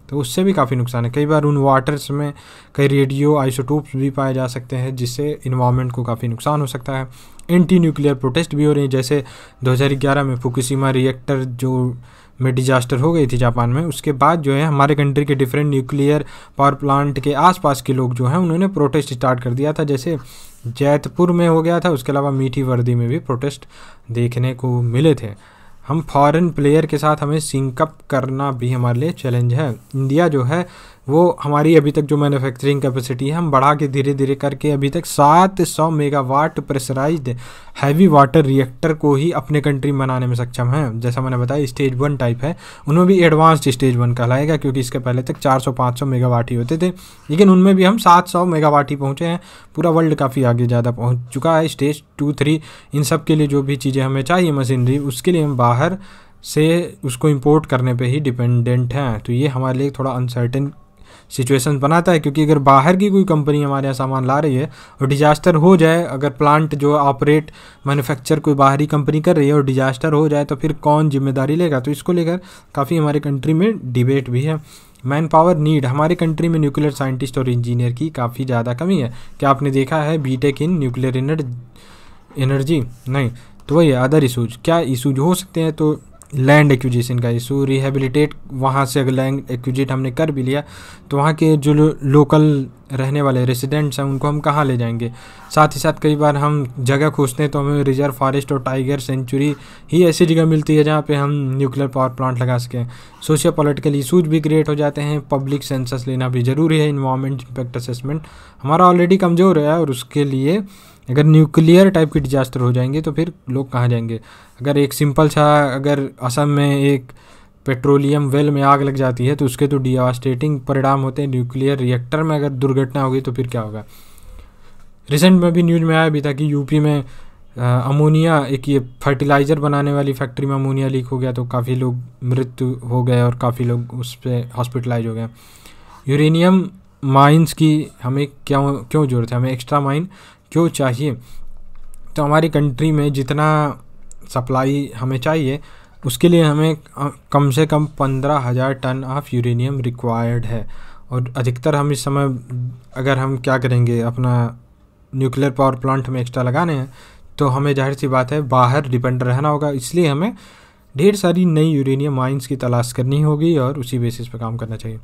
तो उससे भी काफ़ी नुकसान है। कई बार उन वाटर्स में कई रेडियो आइसोटोप्स भी पाए जा सकते हैं, जिससे इन्वामेंट को काफ़ी नुकसान हो सकता है। एंटी न्यूक्लियर प्रोटेस्ट भी हो रही हैं, जैसे 2011 में फुकुशिमा रिएक्टर जो में डिजास्टर हो गई थी जापान में। उसके बाद जो है, हमारे कंट्री के डिफरेंट न्यूक्लियर पावर प्लांट के आसपास के लोग जो हैं, उन्होंने प्रोटेस्ट स्टार्ट कर दिया था। जैसे जैतपुर में हो गया था, उसके अलावा मीठी वर्दी में भी प्रोटेस्ट देखने को मिले थे। हम फॉरेन प्लेयर के साथ हमें सिंकअप करना भी हमारे लिए चैलेंज है। इंडिया जो है वो हमारी अभी तक जो मैन्युफैक्चरिंग कैपेसिटी है, हम बढ़ा के धीरे धीरे करके अभी तक सात सौ megawatt pressurised heavy water reactor को ही अपने कंट्री में बनाने में सक्षम है। जैसा मैंने बताया स्टेज वन टाइप है। उनमें भी एडवांस्ड स्टेज वन कहलाएगा, क्योंकि इसके पहले तक 400-500 मेगावाट ही होते थे। लेकिन उनमें भी हम 700 मेगावाट ही पहुँचे हैं। पूरा वर्ल्ड काफ़ी आगे ज़्यादा पहुँच चुका है। स्टेज टू थ्री इन सब के लिए जो भी चीज़ें हमें चाहिए मशीनरी उसके लिए हम बाहर से उसको इंपोर्ट करने पे ही डिपेंडेंट हैं। तो ये हमारे लिए थोड़ा अनसर्टेन सिचुएशन बनाता है, क्योंकि अगर बाहर की कोई कंपनी हमारे यहाँ सामान ला रही है और डिजास्टर हो जाए, अगर प्लांट जो ऑपरेट मैन्युफैक्चर कोई बाहरी कंपनी कर रही है और डिजास्टर हो जाए तो फिर कौन ज़िम्मेदारी लेगा? तो इसको लेकर काफ़ी हमारे कंट्री में डिबेट भी है। मैन पावर नीड हमारे कंट्री में न्यूक्लियर साइंटिस्ट और इंजीनियर की काफ़ी ज़्यादा कमी है। क्या आपने देखा है बीटेक इन न्यूक्लियर एनर्जी नहीं। तो वही अदर इशूज क्या इशूज हो सकते हैं? तो लैंड एक्विजिशन का इशू रिहेबिलिटेट वहाँ से अगर लैंड एक्विजिट हमने कर भी लिया तो वहाँ के जो लोकल रहने वाले रेसिडेंट्स हैं, उनको हम कहाँ ले जाएँगे? साथ ही साथ कई बार हम जगह खोजते हैं तो हमें रिज़र्व फॉरेस्ट और टाइगर सेंचुरी ही ऐसी जगह मिलती है, जहाँ पे हम न्यूक्लियर पावर प्लांट लगा सकें। सोशियो पॉलिटिकल इशूज भी क्रिएट हो जाते हैं पब्लिक सेंसस लेना भी ज़रूरी है इन्वामेंट इम्पैक्ट असेसमेंट हमारा ऑलरेडी कमज़ोर है, और उसके लिए अगर न्यूक्लियर टाइप के डिजास्टर हो जाएँगे तो फिर लोग कहाँ जाएँगे? अगर एक सिंपल सा अगर असम में एक पेट्रोलियम वेल में आग लग जाती है तो उसके तो डिवास्टेटिंग परिणाम होते हैं न्यूक्लियर रिएक्टर में। अगर दुर्घटना होगी तो फिर क्या होगा? रिसेंट में भी न्यूज़ में आया भी था कि यूपी में अमोनिया एक ये फर्टिलाइज़र बनाने वाली फैक्ट्री में अमोनिया लीक हो गया तो काफ़ी लोग मृत्यु हो गए और काफ़ी लोग उस पर हॉस्पिटलाइज हो गए। यूरेनियम माइंस की हमें क्या, क्यों ज़रूरत है? हमें एक्स्ट्रा माइन क्यों चाहिए? तो हमारी कंट्री में जितना सप्लाई हमें चाहिए, उसके लिए हमें कम से कम पंद्रह हज़ार टन ऑफ़ यूरेनियम रिक्वायर्ड है। और अधिकतर हम इस समय, अगर हम क्या करेंगे, अपना न्यूक्लियर पावर प्लांट में एक्स्ट्रा लगाने हैं तो हमें ज़ाहिर सी बात है, बाहर डिपेंड रहना होगा। इसलिए हमें ढेर सारी नई यूरेनियम माइंस की तलाश करनी होगी और उसी बेसिस पर काम करना चाहिए।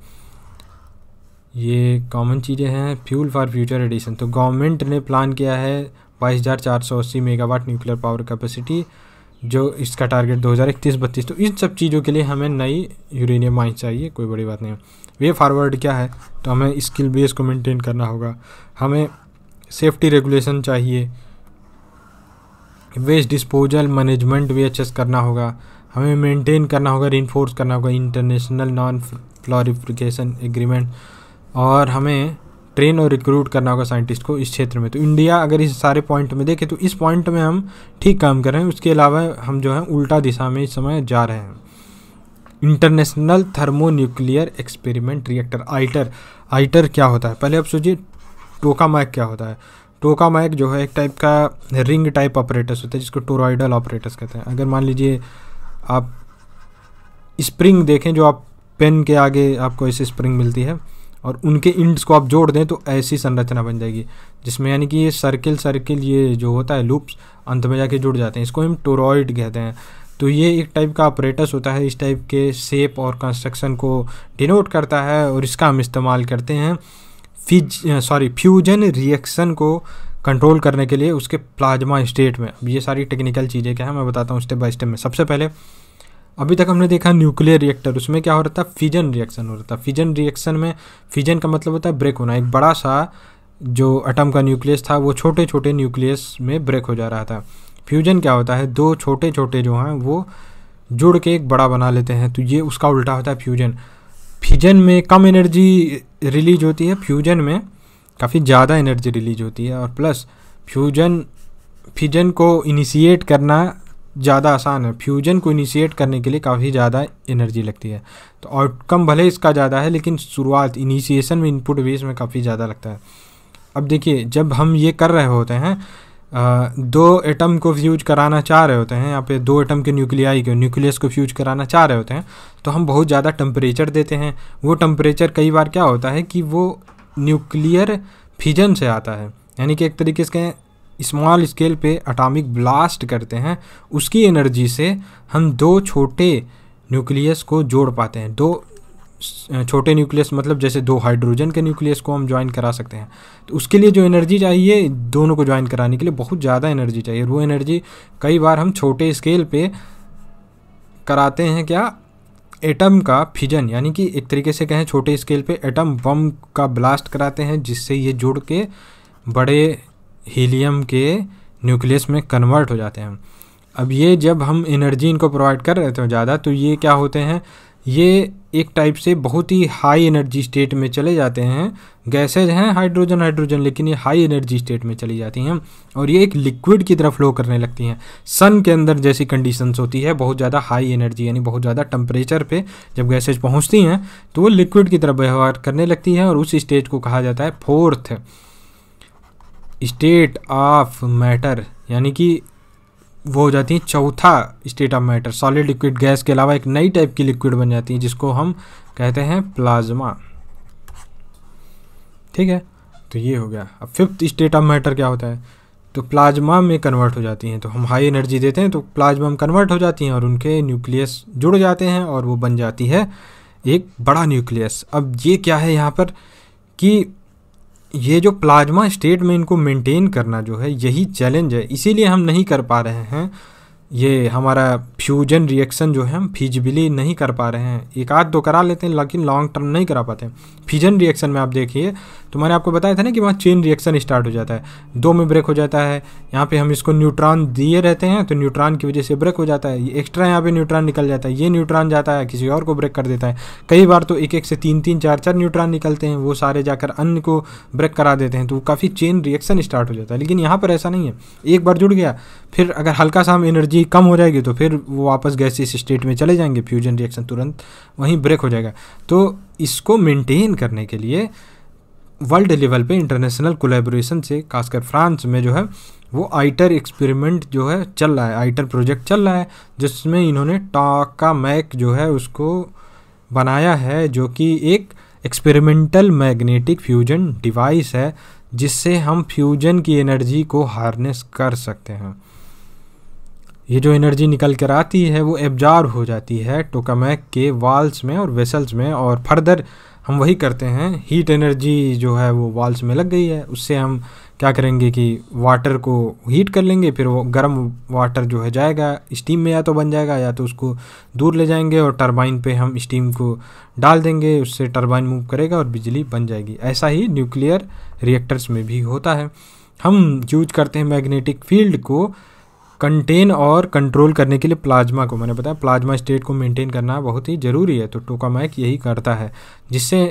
ये कॉमन चीज़ें हैं फ्यूल फॉर फ्यूचर एडिशन तो गवर्नमेंट ने प्लान किया है बाईस हज़ार चार सौ अस्सी मेगावाट न्यूक्लियर पावर कैपेसिटी जो इसका टारगेट दो हज़ार इकतीस, बत्तीस तो इन सब चीज़ों के लिए हमें नई यूरेनियम माइन चाहिए, कोई बड़ी बात नहीं वे फॉरवर्ड क्या है? तो हमें स्किल बेस को मेंटेन करना होगा। हमें सेफ्टी रेगुलेशन चाहिए। वेस्ट डिस्पोजल मैनेजमेंट भी अच्छे से करना होगा। हमें मेंटेन करना होगा री करना होगा इंटरनेशनल नॉन फ्लोरिफिकेशन एग्रीमेंट और हमें ट्रेन और रिक्रूट करना होगा साइंटिस्ट को इस क्षेत्र में। तो इंडिया अगर इस सारे पॉइंट में देखें तो इस पॉइंट में हम ठीक काम कर रहे हैं। उसके अलावा हम जो है, उल्टा दिशा में इस समय जा रहे हैं। International thermonuclear experiment reactor ITER ITER क्या होता है? पहले आप सोचिए टोका मैक क्या होता है? टोका मैक जो है, एक टाइप का रिंग टाइप ऑपरेटर्स होता है, जिसको टोराइडल ऑपरेटर्स कहते हैं। अगर मान लीजिए, आप स्प्रिंग देखें, जो आप पेन के आगे आपको ऐसी स्प्रिंग मिलती है और उनके इंड्स को आप जोड़ दें तो ऐसी संरचना बन जाएगी, जिसमें यानी कि ये सर्किल सर्किल ये जो होता है लूप्स अंत में जाके जुड़ जाते हैं। इसको हम टोरॉइड कहते हैं। तो ये एक टाइप का ऑपरेटस होता है, इस टाइप के शेप और कंस्ट्रक्शन को डिनोट करता है और इसका हम इस्तेमाल करते हैं फिज सॉरी फ्यूजन रिएक्शन को कंट्रोल करने के लिए उसके प्लाज्मा स्टेट में। ये सारी टेक्निकल चीज़ें क्या है, मैं बताता हूँ स्टेप बाय स्टेप में। सबसे पहले अभी तक हमने देखा न्यूक्लियर रिएक्टर, उसमें क्या हो रहा था? फिजन रिएक्शन हो रहा था। फिजन रिएक्शन में फिजन का मतलब होता है ब्रेक होना। एक बड़ा सा जो एटम का न्यूक्लियस था, वो छोटे छोटे न्यूक्लियस में ब्रेक हो जा रहा था। फ्यूजन क्या होता है? दो छोटे छोटे जो हैं, वो जुड़ के एक बड़ा बना लेते हैं। तो ये उसका उल्टा होता है फ्यूजन फ्यूजन में कम एनर्जी रिलीज़ होती है। फ्यूजन में काफ़ी ज़्यादा एनर्जी रिलीज़ होती है। और प्लस फ्यूजन फ्यूजन को इनिशिएट करना ज़्यादा आसान है। फ्यूजन को इनिशिएट करने के लिए काफ़ी ज़्यादा एनर्जी लगती है। तो आउटकम भले इसका ज़्यादा है लेकिन शुरुआत इनिशिएशन में इनपुट बेस में काफ़ी ज़्यादा लगता है। अब देखिए जब हम ये कर रहे होते हैं आ, दो एटम को फ्यूज कराना चाह रहे होते हैं यहाँ पे दो एटम के न्यूक्लियाई को न्यूक्लियस को फ्यूज कराना चाह रहे होते हैं तो हम बहुत ज़्यादा टम्परेचर देते हैं। वो टम्परेचर कई बार क्या होता है कि वो न्यूक्लियर फिजन से आता है। यानी कि एक तरीके से स्मॉल स्केल पे अटामिक ब्लास्ट करते हैं, उसकी एनर्जी से हम दो छोटे न्यूक्लियस को जोड़ पाते हैं। दो छोटे न्यूक्लियस मतलब जैसे दो हाइड्रोजन के न्यूक्लियस को हम ज्वाइन करा सकते हैं। तो उसके लिए जो एनर्जी चाहिए, दोनों को ज्वाइन कराने के लिए बहुत ज़्यादा एनर्जी चाहिए। वो एनर्जी कई बार हम छोटे स्केल पे कराते हैं क्या? एटम का फिजन यानी कि एक तरीके से कहें छोटे स्केल पे एटम बम का ब्लास्ट कराते हैं, जिससे ये जुड़ के बड़े हीलियम के न्यूक्लियस में कन्वर्ट हो जाते हैं। अब ये जब हम एनर्जी इनको प्रोवाइड कर रहे थे ज़्यादा तो ये क्या होते हैं? ये एक टाइप से बहुत ही हाई एनर्जी स्टेट में चले जाते हैं। गैसेज हैं हाइड्रोजन हाइड्रोजन, लेकिन ये हाई एनर्जी स्टेट में चली जाती हैं और ये एक लिक्विड की तरफ़ फ्लो करने लगती हैं। सन के अंदर जैसी कंडीशंस होती है, बहुत ज़्यादा हाई एनर्जी, यानी बहुत ज़्यादा टेम्परेचर पे जब गैसेज पहुँचती हैं तो वो लिक्विड की तरफ़ व्यवहार करने लगती हैं और उस स्टेज को कहा जाता है फोर्थ। स्टेट ऑफ़ मैटर, यानी कि वो हो जाती है चौथा state of matter, solid liquid gas के अलावा एक नई टाइप की लिक्विड बन जाती है, जिसको हम कहते हैं प्लाज्मा। ठीक है? तो ये हो गया। अब फिफ्थ स्टेट ऑफ़ मैटर क्या होता है? तो प्लाज्मा में कन्वर्ट हो जाती हैं तो हम हाई एनर्जी देते हैं तो प्लाज्मा में कन्वर्ट हो जाती हैं और उनके न्यूक्लियस जुड़ जाते हैं और वो बन जाती है एक बड़ा न्यूक्लियस। अब ये क्या है यहाँ पर कि ये जो प्लाज्मा स्टेट में इनको मेंटेन करना जो है, यही चैलेंज है। इसीलिए हम नहीं कर पा रहे हैं। ये हमारा फ्यूजन रिएक्शन जो है, हम फिजिबली नहीं कर पा रहे हैं। एक आध दो करा लेते हैं, लेकिन लॉन्ग टर्म नहीं करा पाते। फ्यूजन रिएक्शन में आप देखिए तो मैंने आपको बताया था ना कि वहाँ चेन रिएक्शन स्टार्ट हो जाता है। दो में ब्रेक हो जाता है। यहाँ पे हम इसको न्यूट्रॉन दिए रहते हैं तो न्यूट्रॉन की वजह से ब्रेक हो जाता है। एक्स्ट्रा यहाँ पे न्यूट्रॉन निकल जाता है। ये न्यूट्रॉन जाता है, किसी और को ब्रेक कर देता है। कई बार तो एक एक से तीन तीन चार चार न्यूट्रॉन निकलते हैं, वो सारे जाकर अन्य को ब्रेक करा देते हैं। तो काफ़ी चेन रिएक्शन स्टार्ट हो जाता है। लेकिन यहाँ पर ऐसा नहीं है। एक बार जुड़ गया, फिर अगर हल्का सा हम एनर्जी कम हो जाएगी तो फिर वो वापस गैसियस स्टेट में चले जाएँगे। फ्यूजन रिएक्शन तुरंत वहीं ब्रेक हो जाएगा। तो इसको मेंटेन करने के लिए वर्ल्ड लेवल पे इंटरनेशनल कोलेबोरेशन से, खासकर फ्रांस में जो है, वो आइटर एक्सपेरिमेंट जो है चल रहा है, आइटर प्रोजेक्ट चल रहा है, जिसमें इन्होंने टाका मैक जो है उसको बनाया है, जो कि एक एक्सपेरिमेंटल मैग्नेटिक फ्यूजन डिवाइस है, जिससे हम फ्यूजन की एनर्जी को हार्नेस कर सकते हैं। ये जो एनर्जी निकल कर आती है, वो एब्जॉर्ब हो जाती है टोकामैक के वाल्स में और वेसल्स में, और फर्दर हम वही करते हैं। हीट एनर्जी जो है वो वाल्स में लग गई है। उससे हम क्या करेंगे कि वाटर को हीट कर लेंगे, फिर वो गर्म वाटर जो है जाएगा स्टीम में या तो बन जाएगा या तो उसको दूर ले जाएँगे और टरबाइन पे हम स्टीम को डाल देंगे। उससे टरबाइन मूव करेगा और बिजली बन जाएगी। ऐसा ही न्यूक्लियर रिएक्टर्स में भी होता है। हम यूज़ करते हैं मैग्नेटिक फ़ील्ड को कंटेन और कंट्रोल करने के लिए प्लाज्मा को, मैंने बताया प्लाज्मा स्टेट को मेंटेन करना बहुत ही ज़रूरी है तो टोकामैक यही करता है, जिससे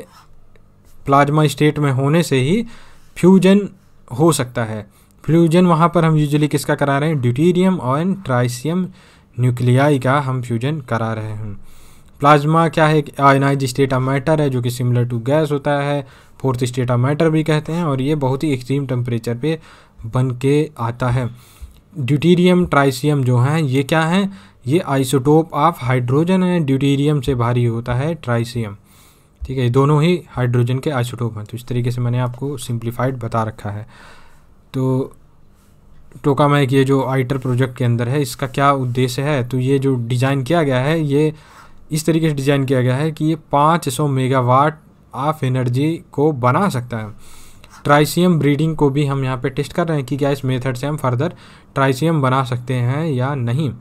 प्लाज्मा स्टेट में होने से ही फ्यूजन हो सकता है। फ्यूजन वहाँ पर हम यूजुअली किसका करा रहे हैं? ड्यूटीरियम और ट्राइसियम न्यूक्लियाई का हम फ्यूजन करा रहे हैं। प्लाज्मा क्या है? आयनाइज स्टेट ऑफ़ मैटर है, जो कि सिमिलर टू गैस होता है फोर्थ स्टेट ऑफ़ मैटर भी कहते हैं, और ये बहुत ही एक्सट्रीम टेम्परेचर पे बन के आता है। ड्यूटीरियम ट्राइसियम जो हैं, ये क्या हैं? ये आइसोटोप ऑफ़ हाइड्रोजन है। ड्यूटीरियम से भारी होता है ट्राइसियम। ठीक है दोनों ही हाइड्रोजन के आइसोटोप हैं। तो इस तरीके से मैंने आपको सिंप्लीफाइड बता रखा है। तो टोकामैक ये जो आइटर प्रोजेक्ट के अंदर है, इसका क्या उद्देश्य है? तो ये जो डिज़ाइन किया गया है, ये इस तरीके से डिज़ाइन किया गया है कि ये 500 मेगावाट ऑफ़ एनर्जी को बना सकता है। ट्राइसियम ब्रीडिंग को भी हम यहाँ पे टेस्ट कर रहे हैं कि क्या इस मेथड से हम फर्दर ट्राइसियम बना सकते हैं या नहीं।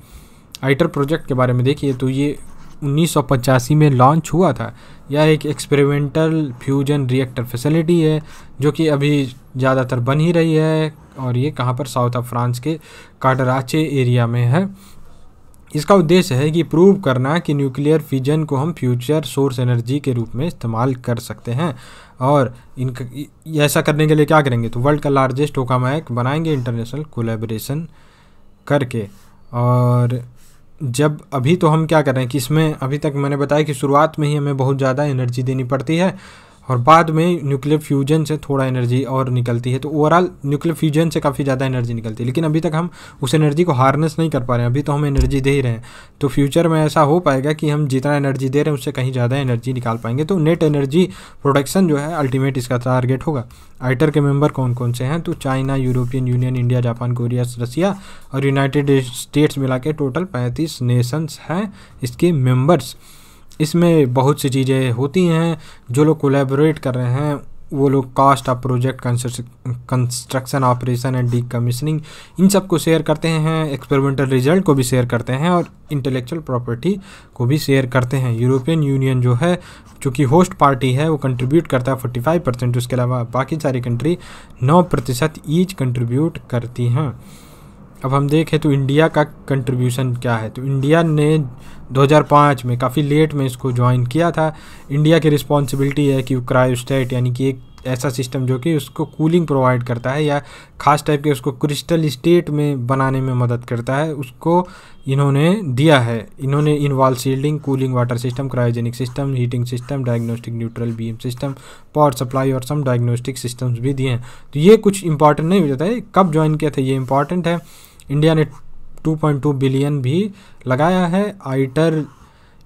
आइटर प्रोजेक्ट के बारे में देखिए तो ये उन्नीस सौ पचासी में लॉन्च हुआ था। यह एक एक्सपेरिमेंटल फ्यूजन रिएक्टर फैसिलिटी है, जो कि अभी ज़्यादातर बन ही रही है और ये कहाँ पर? साउथ ऑफ़ फ्रांस के काटराचे एरिया में है। इसका उद्देश्य है कि प्रूव करना कि न्यूक्लियर फिजन को हम फ्यूचर सोर्स एनर्जी के रूप में इस्तेमाल कर सकते हैं। और इन ऐसा करने के लिए क्या करेंगे? तो वर्ल्ड का लार्जेस्ट ओका मैक बनाएँगे इंटरनेशनल कोलेब्रेशन करके। और जब अभी तो हम क्या कर रहे हैं कि इसमें, अभी तक मैंने बताया कि शुरुआत में ही हमें बहुत ज़्यादा एनर्जी देनी पड़ती है। और बाद में न्यूक्लियर फ्यूजन से थोड़ा एनर्जी और निकलती है तो ओवरऑल न्यूक्लियर फ्यूजन से काफ़ी ज़्यादा एनर्जी निकलती है। लेकिन अभी तक हम उस एनर्जी को हार्नेस नहीं कर पा रहे हैं, अभी तो हम एनर्जी दे ही रहे हैं। तो फ्यूचर में ऐसा हो पाएगा कि हम जितना एनर्जी दे रहे हैं, उससे कहीं ज़्यादा एनर्जी निकाल पाएँगे। तो नेट एनर्जी प्रोडक्शन जो है अल्टीमेट इसका टारगेट होगा। आइटर के मेंबर कौन कौन से हैं? तो China, European Union, India, Japan, Korea, Russia और यूनाइटेड स्टेट्स मिला के टोटल पैंतीस नेशंस हैं इसके मेंबर्स इसमें बहुत सी चीज़ें होती हैं, जो लोग कोलेबोरेट कर रहे हैं, वो लोग cost of project construction operation and decommissioning इन सबको शेयर करते हैं एक्सपेरिमेंटल रिज़ल्ट को भी शेयर करते हैं और इंटेलेक्चुअल प्रॉपर्टी को भी शेयर करते हैं। यूरोपियन यूनियन जो है, चूँकि होस्ट पार्टी है, वो कंट्रीब्यूट करता है फोर्टी फाइव परसेंट उसके अलावा बाकी सारी कंट्री नौ प्रतिशत ईच कंट्रीब्यूट करती हैं। अब हम देखें तो इंडिया का कंट्रीब्यूशन क्या है? तो इंडिया ने 2005 में काफ़ी लेट में इसको ज्वाइन किया था। इंडिया की रिस्पॉन्सिबिलिटी है कि क्रायोस्टेट यानी कि एक ऐसा सिस्टम जो कि उसको कूलिंग प्रोवाइड करता है या ख़ास टाइप के उसको क्रिस्टल स्टेट में बनाने में मदद करता है, उसको इन्होंने दिया है। इन्होंने involve shielding cooling water system cryogenic system heating system diagnostic neutral beam system power supply और सम डायग्नोस्टिक सिस्टम्स भी दिए हैं। तो ये कुछ इंपॉर्टेंट नहीं हो जाता है। कब ज्वाइन किया था? ये इंपॉर्टेंट है इंडिया ने 2.2 बिलियन भी लगाया है। आइटर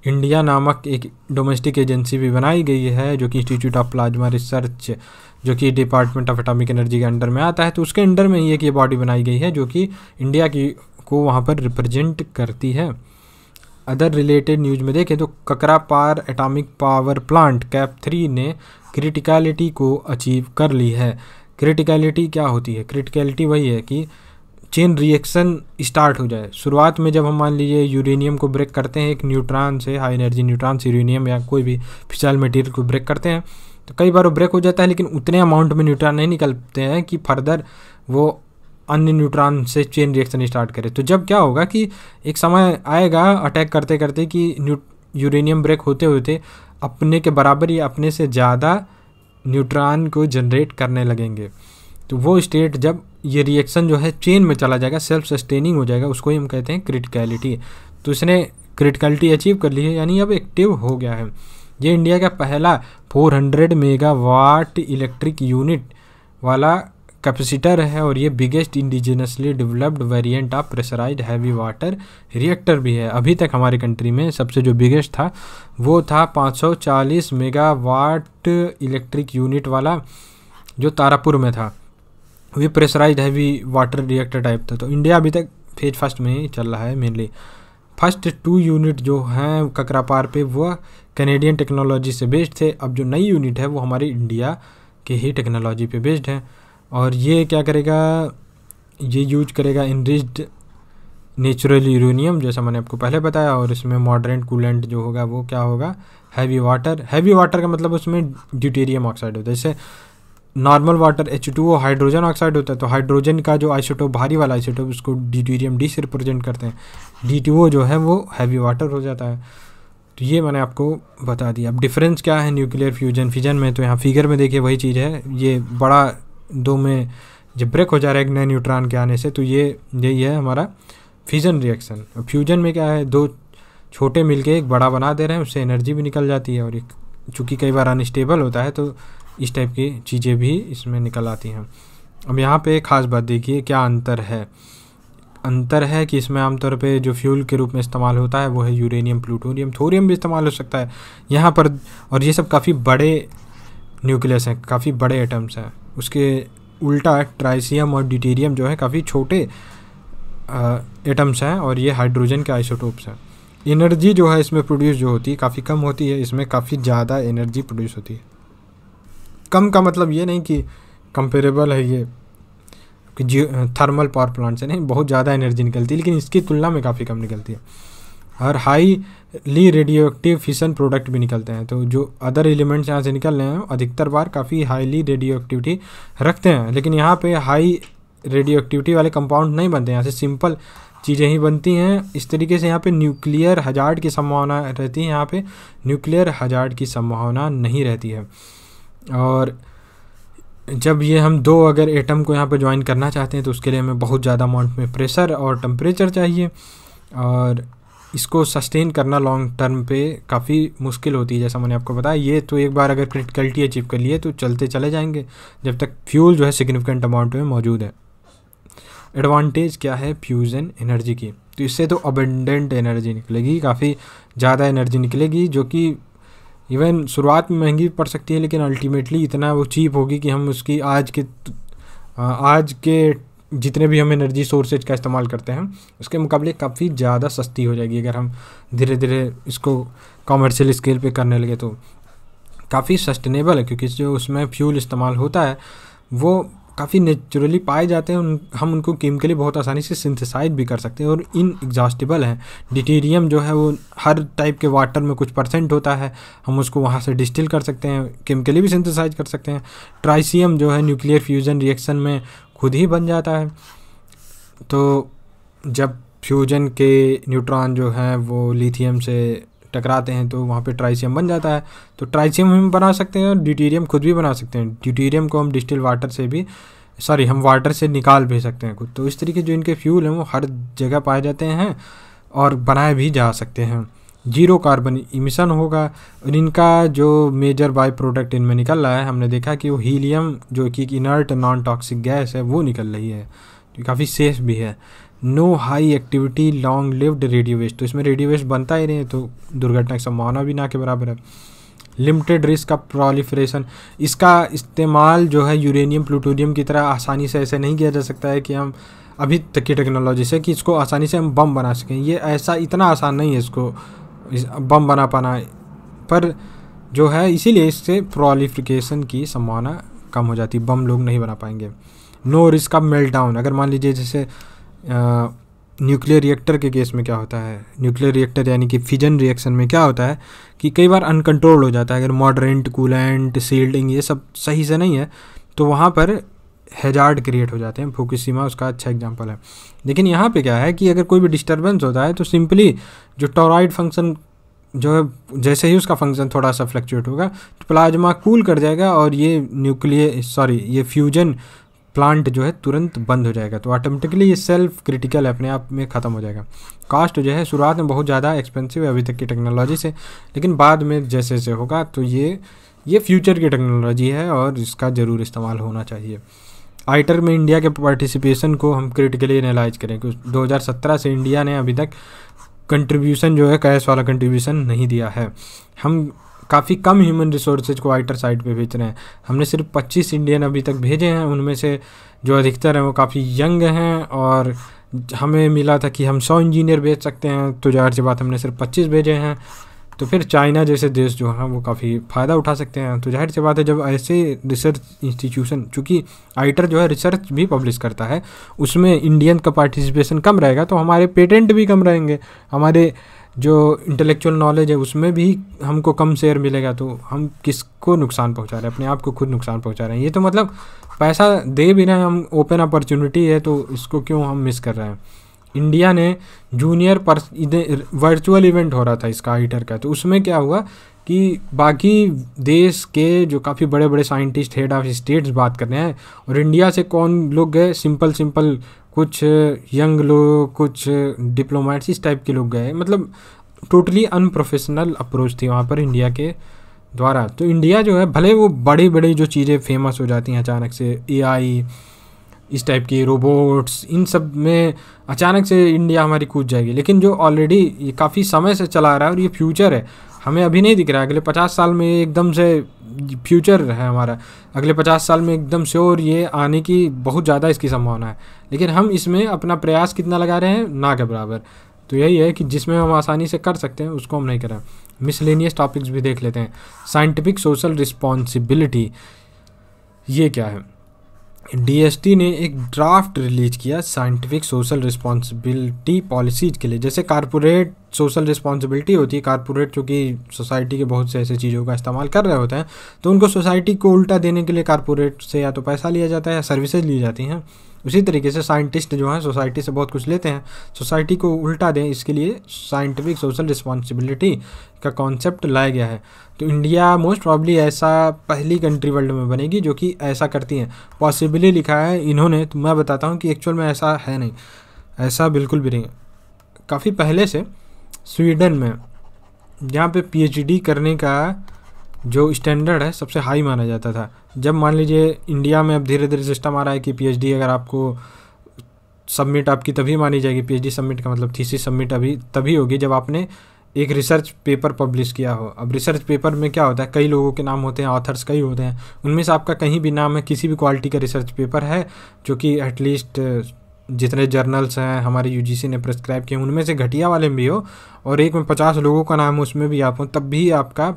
इंडिया नामक एक डोमेस्टिक एजेंसी भी बनाई गई है, जो कि इंस्टीट्यूट ऑफ़ प्लाज्मा रिसर्च जो कि डिपार्टमेंट ऑफ़ एटॉमिक एनर्जी के अंडर में आता है। तो उसके अंडर में ही एक ये बॉडी बनाई गई है, जो कि इंडिया की को वहाँ पर रिप्रेजेंट करती है। अदर रिलेटेड न्यूज़ में देखें तो Kakrapar atomic power plant KAPP three ने क्रिटिकलिटी को अचीव कर ली है। क्रिटिकलिटी क्या होती है? क्रिटिकलिटी वही है कि चेन रिएक्शन स्टार्ट हो जाए। शुरुआत में जब हम मान लीजिए यूरेनियम को ब्रेक करते हैं, एक न्यूट्रॉन से हाई एनर्जी न्यूट्रॉन से यूरेनियम या कोई भी फिसाइल मटेरियल को ब्रेक करते हैं तो कई बार वो ब्रेक हो जाता है, लेकिन उतने अमाउंट में न्यूट्रॉन नहीं निकलते हैं कि फर्दर वो अन्य न्यूट्रॉन से चेन रिएक्शन स्टार्ट करे। तो जब क्या होगा कि एक समय आएगा अटैक करते करते कि यूरेनियम ब्रेक होते होते अपने के बराबर या अपने से ज़्यादा न्यूट्रॉन को जनरेट करने लगेंगे। तो वो स्टेट जब ये रिएक्शन जो है चेन में चला जाएगा सेल्फ सस्टेनिंग हो जाएगा, उसको ही हम कहते हैं क्रिटिकलिटी तो इसने क्रिटिकलिटी अचीव कर ली है, यानी अब एक्टिव हो गया है। ये इंडिया का पहला 400 मेगावाट इलेक्ट्रिक यूनिट वाला कैपेसिटर है और ये biggest indigenously developed variant of pressurise heavy water reactor भी है। अभी तक हमारे कंट्री में सबसे जो बिगेस्ट था, वो था 540 मेगावाट इलेक्ट्रिक यूनिट वाला, जो तारापुर में था। वो pressurise heavy water reactor type था तो इंडिया अभी तक फ़ेज़ फ़र्स्ट में ही चल रहा है मेनली फ़र्स्ट टू यूनिट जो हैं, ककरापार पे, वो कैनेडियन टेक्नोलॉजी से बेस्ड थे। अब जो नई यूनिट है, वो हमारी इंडिया के ही टेक्नोलॉजी पे बेस्ड है। और ये क्या करेगा, ये यूज़ करेगा इनरिच्ड नेचुरल यूरेनियम जैसा मैंने आपको पहले बताया, और इसमें मॉडरेंट कूलेंट जो होगा, वो क्या होगा? हैवी वाटर हैवी वाटर का मतलब उसमें ड्यूटेरियम ऑक्साइड होता है। जैसे normal water H two hydrogen oxide होता है तो हाइड्रोजन का जो आइसोटोप भारी वाला आइसोटोप उसको ड्यूटेरियम डी से रिप्रेजेंट करते हैं। डी टी जो है, वो हैवी वाटर हो जाता है। तो ये मैंने आपको बता दिया। अब डिफरेंस क्या है न्यूक्लियर फ्यूजन फिजन में तो यहाँ फिगर में देखिए, वही चीज़ है। ये बड़ा दो में जब ब्रेक हो जा रहा है एक नए न्यूट्रॉन के आने से तो ये, यही है हमारा फ्यूजन रिएक्शन और फ्यूजन में क्या है? दो छोटे मिलके एक बड़ा बना दे रहे हैं, उससे एनर्जी भी निकल जाती है और एक, चूँकि कई बार अनस्टेबल होता है तो इस टाइप की चीज़ें भी इसमें निकल आती हैं। अब यहाँ पे ख़ास बात देखिए, क्या अंतर है? अंतर है कि इसमें आमतौर पे जो फ्यूल के रूप में इस्तेमाल होता है, वो है यूरेनियम, प्लूटोनियम, थोरियम भी इस्तेमाल हो सकता है। यहाँ पर और ये सब काफ़ी बड़े न्यूक्लियस हैं, काफ़ी बड़े एटम्स हैं। उसके उल्टा ट्राइसियम और ड्यूटेरियम जो है, काफ़ी छोटे एटम्स हैं और ये हाइड्रोजन के आइसोटोप्स हैं। एनर्जी जो है, इसमें प्रोड्यूस जो होती है, काफ़ी कम होती है। इसमें काफ़ी ज़्यादा एनर्जी प्रोड्यूस होती है। कम का मतलब ये नहीं कि कंपेरेबल है ये, कि जी थर्मल पावर प्लांट से नहीं, बहुत ज़्यादा एनर्जी निकलती है, लेकिन इसकी तुलना में काफ़ी कम निकलती है। और highly radioactive fission product भी निकलते हैं तो जो अदर एलिमेंट्स यहाँ से निकल रहे हैं, अधिकतर बार काफ़ी हाईली रेडियो एक्टिविटी रखते हैं, लेकिन यहाँ पे हाई रेडियो एक्टिविटी वाले कंपाउंड नहीं बनते, यहाँ से सिंपल चीज़ें ही बनती हैं। इस तरीके से यहाँ पे न्यूक्लियर हजार्ड की संभावना रहती है, यहाँ पे न्यूक्लियर हजार्ड की संभावना नहीं रहती है। और जब ये हम दो अगर एटम को यहाँ पर ज्वाइन करना चाहते हैं तो उसके लिए हमें बहुत ज़्यादा अमाउंट में प्रेशर और टम्परेचर चाहिए और इसको सस्टेन करना लॉन्ग टर्म पे काफ़ी मुश्किल होती है, जैसा मैंने आपको बताया। ये तो एक बार अगर क्रिटिकलिटी अचीव कर लिए तो चलते चले जाएँगे, जब तक फ्यूल जो है सिग्निफिकेंट अमाउंट में मौजूद है। एडवांटेज क्या है? फ्यूज़न एनर्जी की। तो इससे तो अबेंडेंट एनर्जी निकलेगी, काफ़ी ज़्यादा एनर्जी निकलेगी, जो कि इवन शुरुआत में महँगी पड़ सकती है, लेकिन अल्टीमेटली इतना वो चीप होगी कि हम उसकी आज के आज के जितने भी हम एनर्जी सोर्सेज का इस्तेमाल करते हैं, उसके मुकाबले काफ़ी ज़्यादा सस्ती हो जाएगी। अगर हम धीरे धीरे इसको कॉमर्शियल स्केल पे करने लगे तो काफ़ी सस्टेनेबल है, क्योंकि जो उसमें फ्यूल इस्तेमाल होता है, वो काफ़ी नेचुरली पाए जाते हैं, उन, हम उनको केमिकली बहुत आसानी से सिंथेसाइज भी कर सकते हैं और इन एग्जॉस्टिबल हैं। डिटेरियम जो है वो हर टाइप के वाटर में कुछ परसेंट होता है, हम उसको वहाँ से डिस्टिल कर सकते हैं केमिकली भी सिंथेसाइज कर सकते हैं। ट्राइसियम जो है न्यूक्लियर फ्यूजन रिएक्शन में खुद ही बन जाता है। तो जब फ्यूजन के न्यूट्रॉन जो हैं वो लिथियम से टकराते हैं तो वहाँ पे ट्राइसियम बन जाता है। तो ट्राइसियम हम बना सकते हैं और ड्यूटीरियम खुद भी बना सकते हैं। ड्यूटीरियम को हम डिस्टिल वाटर से भी, सॉरी, हम वाटर से निकाल भी सकते हैं खुद। तो इस तरीके जो इनके फ्यूल हैं, वो हर जगह पाए जाते हैं और बनाए भी जा सकते हैं। ज़ीरो कार्बन इमिशन होगा और इनका जो मेजर बाई प्रोडक्ट इनमें निकल रहा है, हमने देखा कि वो हीलियम, जो कि इनर्ट, नॉन टॉक्सिक गैस है, वो निकल रही है। जो काफ़ी सेफ़ भी है। No high activity long lived radio waste तो इसमें रेडियो वेस्ट बनता ही नहीं है तो दुर्घटना की संभावना भी ना के बराबर है। लिमिटेड रिस्क ऑफ़ प्रॉलिफरेशन इसका इस्तेमाल जो है यूरेनियम प्लूटोनियम की तरह आसानी से ऐसे नहीं किया जा सकता है कि हम अभी तक की टेक्नोलॉजी से कि इसको आसानी से हम बम बना सकें। ये ऐसा इतना आसान नहीं है इसको, इस बम बना पाना। पर जो है इसीलिए इससे प्रॉलिफिकेशन की संभावना कम हो जाती बम लोग नहीं बना पाएँगे। No risk of meltdown अगर मान लीजिए जैसे न्यूक्लियर रिएक्टर के केस में क्या होता है? न्यूक्लियर रिएक्टर यानी कि फिजन रिएक्शन में क्या होता है कि कई बार अनकंट्रोल्ड हो जाता है। अगर मॉडरेंट कूलेंट सील्डिंग ये सब सही से नहीं है तो वहाँ पर हेजार्ड क्रिएट हो जाते हैं। फुकुशिमा उसका अच्छा एग्जांपल है। लेकिन यहाँ पे क्या है कि अगर कोई भी डिस्टर्बेंस होता है तो सिंपली जो टोराइड फ़ंक्शन जो है, जैसे ही उसका फ़ंक्शन थोड़ा सा फ्लक्चुएट होगा तो प्लाज्मा कूल कर जाएगा और ये न्यूक्लियर सॉरी ये फ्यूजन प्लांट जो है तुरंत बंद हो जाएगा। तो ऑटोमेटिकली ये सेल्फ क्रिटिकल अपने आप में ख़त्म हो जाएगा। कास्ट जो है शुरुआत में बहुत ज़्यादा एक्सपेंसिव है अभी तक की टेक्नोलॉजी से, लेकिन बाद में जैसे जैसे होगा तो ये ये फ्यूचर की टेक्नोलॉजी है और इसका ज़रूर इस्तेमाल होना चाहिए। आइटर में इंडिया के पार्टिसिपेशन को हम क्रिटिकली एनालाइज करें, क्योंकि 2017 से इंडिया ने अभी तक कंट्रीब्यूशन जो है कैश वाला कंट्रीब्यूशन नहीं दिया है। हम काफ़ी कम ह्यूमन रिसोर्सेज को आइटर साइड पे भेज रहे हैं। हमने सिर्फ़ 25 इंडियन अभी तक भेजे हैं, उनमें से जो अधिकतर हैं वो काफ़ी यंग हैं और हमें मिला था कि हम सौ इंजीनियर भेज सकते हैं तो ज़ाहिर सी बात हमने सिर्फ़ पच्चीस भेजे हैं। तो फिर चाइना जैसे देश जो हैं वो काफ़ी फ़ायदा उठा सकते हैं। तो ज़ाहिर सी बात है, जब ऐसे रिसर्च इंस्टीट्यूशन चूँकि आइटर जो है रिसर्च भी पब्लिश करता है, उसमें इंडियन का पार्टिसिपेशन कम रहेगा तो हमारे पेटेंट भी कम रहेंगे। हमारे जो इंटेलेक्चुअल नॉलेज है, उसमें भी हमको कम शेयर मिलेगा तो हम किसको नुकसान पहुँचा रहे हैं? अपने आप को खुद नुकसान पहुँचा रहे हैं। ये तो मतलब पैसा दे भी रहे हैं, हम ओपन अपॉर्चुनिटी है तो इसको क्यों हम मिस कर रहे हैं? इंडिया ने जूनियर पर वर्चुअल इवेंट हो रहा था इसका आइटर का। तो उसमें क्या हुआ कि बाकी देश के जो काफ़ी बड़े बड़े साइंटिस्ट हेड ऑफ़ स्टेट्स बात कर रहे हैं, और इंडिया से कौन लोग गए? सिंपल सिंपल कुछ यंग लोग, कुछ डिप्लोमेट्स इस टाइप के लोग गए। मतलब टोटली अनप्रोफेशनल अप्रोच थी वहाँ पर इंडिया के द्वारा। तो इंडिया जो है, भले वो बड़ी बड़ी जो चीज़ें फ़ेमस हो जाती हैं, अचानक से एआई इस टाइप की रोबोट्स इन सब में अचानक से इंडिया हमारी कूद जाएगी। लेकिन जो ऑलरेडी ये काफ़ी समय से चला रहा है और ये फ्यूचर है, हमें अभी नहीं दिख रहा है। अगले पचास साल में एकदम से फ्यूचर है हमारा। अगले पचास साल में एकदम श्योर ये आने की बहुत ज़्यादा इसकी संभावना है। लेकिन हम इसमें अपना प्रयास कितना लगा रहे हैं? ना के बराबर। तो यही है कि जिसमें हम आसानी से कर सकते हैं, उसको हम नहीं करें। मिसलेनियस टॉपिक्स भी देख लेते हैं। साइंटिफिक सोशल रिस्पॉन्सिबिलिटी ये क्या है? डीएसटी ने एक ड्राफ्ट रिलीज़ किया साइंटिफिक सोशल रिस्पॉन्सिबिलिटी पॉलिसीज़ के लिए। जैसे कारपोरेट सोशल रिस्पॉन्सिबिलिटी होती है, कारपोरेट चूँकि सोसाइटी के बहुत से ऐसे चीज़ों का इस्तेमाल कर रहे होते हैं तो उनको सोसाइटी को उल्टा देने के लिए कारपोरेट से या तो पैसा लिया जाता है या सर्विसेज़ ली जाती हैं। उसी तरीके से साइंटिस्ट जो हैं, सोसाइटी से बहुत कुछ लेते हैं। सोसाइटी को उल्टा दें, इसके लिए साइंटिफिक सोशल रिस्पॉन्सिबिलिटी का कॉन्सेप्ट लाया गया है। तो इंडिया मोस्ट प्रॉब्ली ऐसा पहली कंट्री वर्ल्ड में बनेगी जो कि ऐसा करती हैं। पॉसिबली लिखा है, इन्होंने तो मैं बताता हूँ कि एक्चुअल में ऐसा है नहीं। ऐसा बिल्कुल भी नहीं काफ़ी पहले से स्वीडन में, जहाँ पे पीएचडी करने का जो स्टैंडर्ड है, सबसे हाई माना जाता था। जब मान लीजिए इंडिया में अब धीरे धीरे सिस्टम आ रहा है कि पीएचडी अगर आपको सबमिट आपकी तभी मानी जाएगी। पीएचडी सबमिट का मतलब थीसिस सबमिट अभी तभी होगी जब आपने एक रिसर्च पेपर पब्लिश किया हो। अब रिसर्च पेपर में क्या होता है? कई लोगों के नाम होते हैं ऑथर्स कई होते हैं। उनमें से आपका कहीं भी नाम है, किसी भी क्वालिटी का रिसर्च पेपर है, जो कि एटलीस्ट जितने जर्नल्स हैं, हमारे यूजीसी ने प्रेस्क्राइब किए उनमें से घटिया वाले में भी हो और एक में पचास लोगों का नाम उसमें भी आप हो, तब भी आपका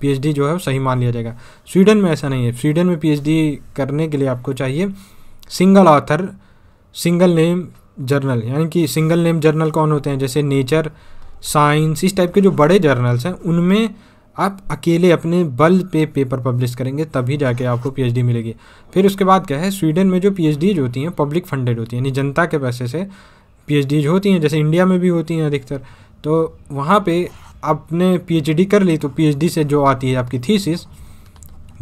पीएचडी जो है सही मान लिया जाएगा। स्वीडन में ऐसा नहीं है। स्वीडन में पीएचडी करने के लिए आपको चाहिए single author single name journal यानी कि सिंगल नेम जर्नल कौन होते हैं? जैसे नेचर साइंस, इस टाइप के जो बड़े जर्नल्स हैं, उनमें आप अकेले अपने बल पे पेपर पब्लिश करेंगे, तभी जाके आपको पीएचडी मिलेगी। फिर उसके बाद क्या है, स्वीडन में जो पीएचडीज होती हैं पब्लिक फंडेड होती हैं, यानी जनता के पैसे से पीएचडीज होती हैं, जैसे इंडिया में भी होती हैं अधिकतर। तो वहाँ पे आपने पीएचडी कर ली तो पीएचडी से जो आती है आपकी थीसिस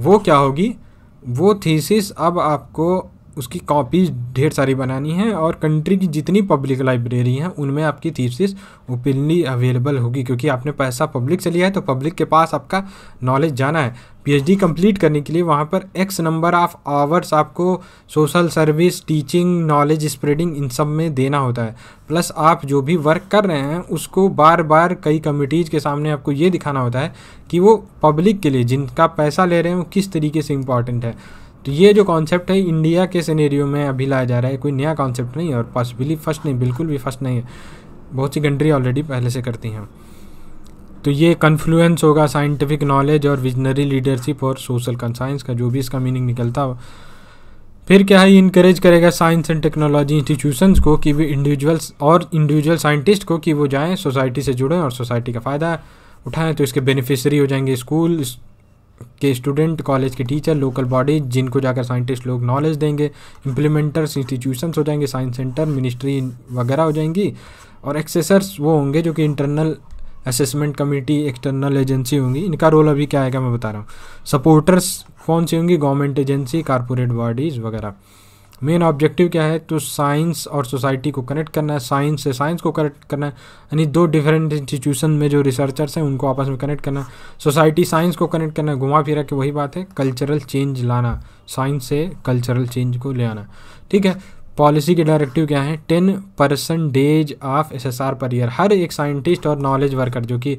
वो क्या होगी? वो थीसिस अब आपको उसकी कॉपीज ढेर सारी बनानी है और कंट्री की जितनी पब्लिक लाइब्रेरी हैं, उनमें आपकी थीसिस ओपनली अवेलेबल होगी। क्योंकि आपने पैसा पब्लिक से लिया है तो पब्लिक के पास आपका नॉलेज जाना है। पीएचडी कंप्लीट करने के लिए वहाँ पर एक्स नंबर ऑफ़ आवर्स आपको social service teaching knowledge spreading इन सब में देना होता है। प्लस आप जो भी वर्क कर रहे हैं, उसको बार बार कई कमिटीज़ के सामने आपको ये दिखाना होता है कि वो पब्लिक के लिए, जिनका पैसा ले रहे हैं, वो किस तरीके से इंपॉर्टेंट है। तो ये जो कॉन्सेप्ट है इंडिया के सिनेरियो में अभी लाया जा रहा है, कोई नया कॉन्सेप्ट नहीं है और पॉसिबली फ़र्स्ट नहीं, बिल्कुल भी फ़र्स्ट नहीं है। बहुत सी कंट्री ऑलरेडी पहले से करती हैं। तो ये कन्फ्लुएंस होगा साइंटिफिक नॉलेज और विजनरी लीडरशिप और सोशल कंसाइंस का, जो भी इसका मीनिंग निकलता हो। फिर क्या है इनक्रेज करेगा साइंस एंड टेक्नोलॉजी इंस्टीट्यूशंस को कि वो इंडिविजुअल्स और इंडिविजुअल साइंटिस्ट को कि वो जाएँ सोसाइटी से जुड़ें और सोसाइटी का फ़ायदा उठाएँ तो इसके बेनिफिशरी हो जाएँगे स्कूल के स्टूडेंट कॉलेज के टीचर लोकल बॉडीज जिनको जाकर साइंटिस्ट लोग नॉलेज देंगे इम्प्लीमेंटर्स इंस्टीट्यूशंस हो जाएँगे साइंस सेंटर मिनिस्ट्री वगैरह हो जाएँगी, और एक्सेसर्स वो होंगे जो कि internal assessment committee external agency होंगी। इनका रोल अभी क्या आएगा मैं बता रहा हूँ। सपोर्टर्स कौन सी होंगी? गवर्नमेंट एजेंसी कारपोरेट बॉडीज़ वगैरह। मेन ऑब्जेक्टिव क्या है? तो साइंस और सोसाइटी को कनेक्ट करना है। साइंस से साइंस को कनेक्ट करना है। यानी दो डिफरेंट इंस्टीट्यूशन में जो रिसर्चर्स हैं, उनको आपस में कनेक्ट करना सोसाइटी साइंस को कनेक्ट करना घुमा फिरा के वही बात है कल्चरल चेंज लाना। साइंस से कल्चरल चेंज को ले आना। ठीक है? पॉलिसी के डायरेक्टिव क्या है? Ten percentage of S S R per year हर एक साइंटिस्ट और नॉलेज वर्कर जो कि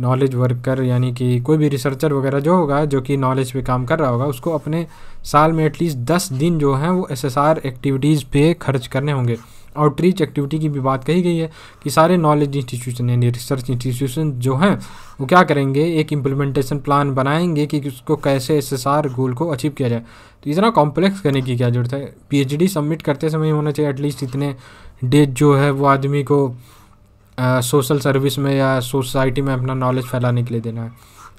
नॉलेज वर्कर यानी कि कोई भी रिसर्चर वगैरह जो होगा, जो कि नॉलेज पे काम कर रहा होगा, उसको अपने साल में एटलीस्ट दस दिन जो हैं वो एस एस आर एक्टिविटीज़ पे खर्च करने होंगे। आउटरीच एक्टिविटी की भी बात कही गई है कि सारे नॉलेज इंस्टीट्यूशन यानी रिसर्च इंस्टीट्यूशन जो हैं, वो क्या करेंगे? एक इम्प्लीमेंटेशन प्लान बनाएँगे कि उसको कैसे एस एस आर गोल को अचीव किया जाए। तो इतना कॉम्प्लेक्स करने की क्या ज़रूरत है? पी एच डी सबमिट करते समय होना चाहिए एटलीस्ट इतने डेट जो है वो आदमी को सोशल सर्विस में या सोसाइटी में अपना नॉलेज फैलाने के लिए देना है।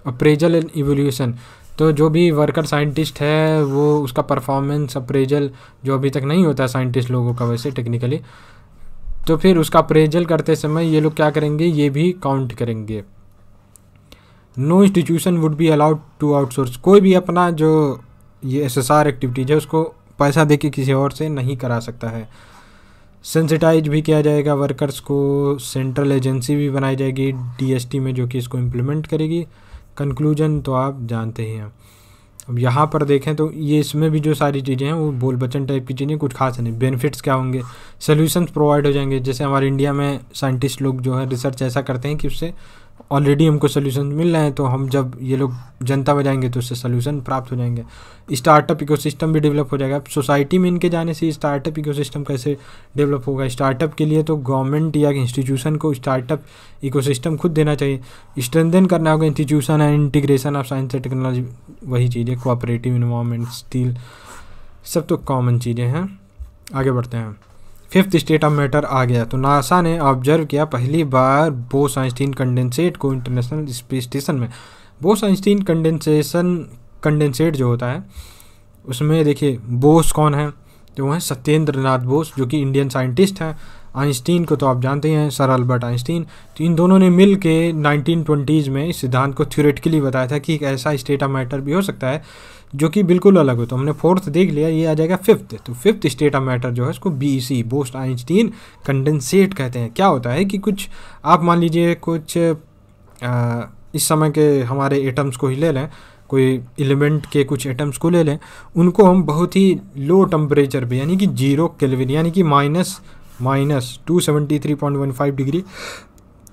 अप्रेजल एंड इवोल्यूशन तो जो भी वर्कर साइंटिस्ट है, वो उसका परफॉर्मेंस अप्रेजल जो अभी तक नहीं होता साइंटिस्ट लोगों का वैसे टेक्निकली तो फिर उसका अप्रेजल करते समय ये लोग क्या करेंगे, ये भी काउंट करेंगे। No institution would be allowed to outsource कोई भी अपना जो ये एस एस आर एक्टिविटीज़ है, उसको पैसा दे के किसी और से नहीं करा सकता है। सेंसिटाइज भी किया जाएगा वर्कर्स को सेंट्रल एजेंसी भी बनाई जाएगी डीएसटी में जो कि इसको इम्प्लीमेंट करेगी। कंक्लूजन तो आप जानते ही हैं। अब यहाँ पर देखें तो ये इसमें भी जो सारी चीज़ें हैं, वो बोल बचन टाइप की चीज़ें, कुछ खास नहीं। बेनिफिट्स क्या होंगे? सोल्यूशंस प्रोवाइड हो जाएँगे। जैसे हमारे इंडिया में साइंटिस्ट लोग जो है रिसर्च ऐसा करते हैं कि उससे ऑलरेडी हमको सोल्यूशन मिल रहे हैं तो हम जब ये लोग जनता में जाएँगे तो उससे सोल्यूशन प्राप्त हो जाएँगे। स्टार्टअप इकोसिस्टम भी डेवलप हो जाएगा। सोसाइटी में इनके जाने से स्टार्टअप इकोसिस्टम कैसे डेवलप होगा? स्टार्टअप के लिए तो गवर्नमेंट या इंस्टीट्यूशन को स्टार्टअप इकोसिस्टम खुद देना चाहिए। स्ट्रेंथन करना होगा institution and integration of science and technology वही चीज़ें कोऑपरेटिव इन्वामेंट स्टील सब तो कॉमन चीज़ें हैं। आगे बढ़ते हैं। फिफ्थ स्टेट ऑफ़ मैटर आ गया। तो नासा ने ऑब्ज़र्व किया पहली बार बोस आइंस्टीन कंडेंसेट को इंटरनेशनल स्पेस स्टेशन में। बोस आइंस्टीन कंडेंसेशन कंडेंसेट जो होता है, उसमें देखिए, बोस कौन है? तो वह सत्येंद्र नाथ बोस, जो कि इंडियन साइंटिस्ट हैं। आइंस्टीन को तो आप जानते हैं सर अल्बर्ट आइंस्टीन। तो इन दोनों ने मिल के नाइनटीन में इस सिद्धांत को थ्योरेटिकली बताया था कि एक ऐसा स्टेट ऑफ़ मैटर भी हो सकता है जो कि बिल्कुल अलग हो। तो हमने फोर्थ देख लिया ये आ जाएगा फिफ्थ। तो फिफ्थ स्टेट ऑफ़ मैटर जो है इसको B C Bose Einstein condensate कहते हैं। क्या होता है कि कुछ आप मान लीजिए कुछ आ, इस समय के हमारे एटम्स को ही ले लें कोई एलिमेंट के कुछ एटम्स को ले लें उनको हम बहुत ही लो टेम्परेचर पे यानी कि ज़ीरो केल्विन यानी कि minus minus two seventy three point one five degree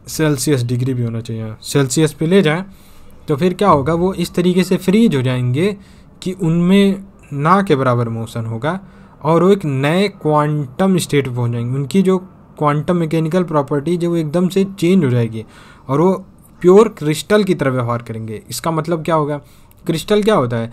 Celsius degree भी होना चाहिए। सेल्सियस पे ले जाएँ तो फिर क्या होगा वो इस तरीके से फ्रीज हो जाएँगे कि उनमें ना के बराबर मोशन होगा और वो एक नए क्वांटम स्टेट पहुँच जाएँगे। उनकी जो क्वांटम मैकेनिकल प्रॉपर्टी जो वो एकदम से चेंज हो जाएगी और वो प्योर क्रिस्टल की तरह व्यवहार करेंगे। इसका मतलब क्या होगा? क्रिस्टल क्या होता है?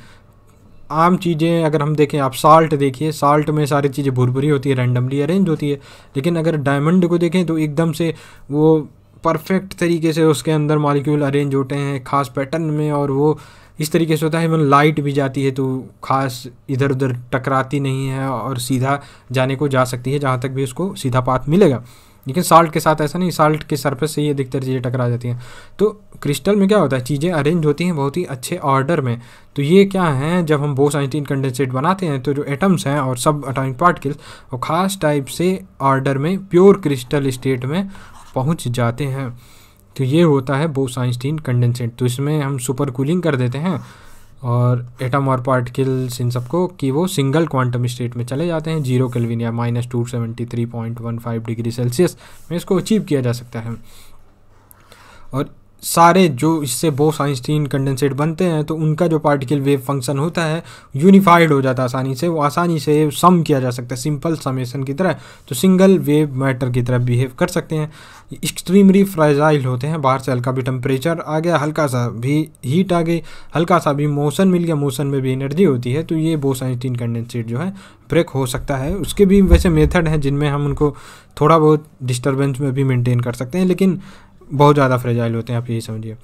आम चीज़ें अगर हम देखें, आप साल्ट देखिए साल्ट में सारी चीज़ें भुरभुरी होती है रैंडमली अरेंज होती है। लेकिन अगर डायमंड को देखें तो एकदम से वो परफेक्ट तरीके से उसके अंदर मॉलिक्यूल अरेंज होते हैं, खास पैटर्न में और वो इस तरीके से होता है मतलब लाइट भी जाती है तो खास इधर उधर टकराती नहीं है और सीधा जाने को जा सकती है, जहाँ तक भी उसको सीधा पाथ मिलेगा। लेकिन साल्ट के साथ ऐसा नहीं साल्ट के सरफेस से ही अधिकतर चीज़ें टकरा जाती हैं। तो क्रिस्टल में क्या होता है, चीज़ें अरेंज होती हैं बहुत ही अच्छे ऑर्डर में। तो ये क्या हैं, जब हम बोस आइंस्टीन कंडेंसेट बनाते हैं तो जो एटम्स हैं और सब अटॉमिक पार्टिकल्स वो खास टाइप से ऑर्डर में प्योर क्रिस्टल स्टेट में पहुँच जाते हैं। तो ये होता है बोस आइंस्टीन कंडेंसेट। तो इसमें हम सुपर कूलिंग कर देते हैं और एटम और पार्टिकल्स इन सबको कि वो सिंगल क्वांटम स्टेट में चले जाते हैं। ज़ीरो केल्विन या minus two seventy three point one five degree Celsius में इसको अचीव किया जा सकता है। और सारे जो इससे बोस आइंस्टीन कंडेंसेट बनते हैं तो उनका जो पार्टिकल वेव फ़ंक्शन होता है, यूनिफाइड हो जाता है आसानी से, वो आसानी से सम किया जा सकता है, सिंपल समेसन की तरह तो सिंगल वेव मैटर की तरह बिहेव कर सकते हैं। एक्सट्रीमली फ्राइजाइल होते हैं, बाहर से हल्का भी टेम्परेचर आ गया, हल्का सा भी हीट आ गई, हल्का सा भी मोशन मिल गया, मोशन में भी एनर्जी होती है तो ये बोस आइंस्टीन कंडेंसेट जो है, ब्रेक हो सकता है। उसके भी वैसे मेथड हैं, जिनमें हम उनको थोड़ा बहुत डिस्टर्बेंस में भी मेंटेन कर सकते हैं, लेकिन बहुत ज़्यादा फ्रेजाइल होते हैं, आप यही समझिए।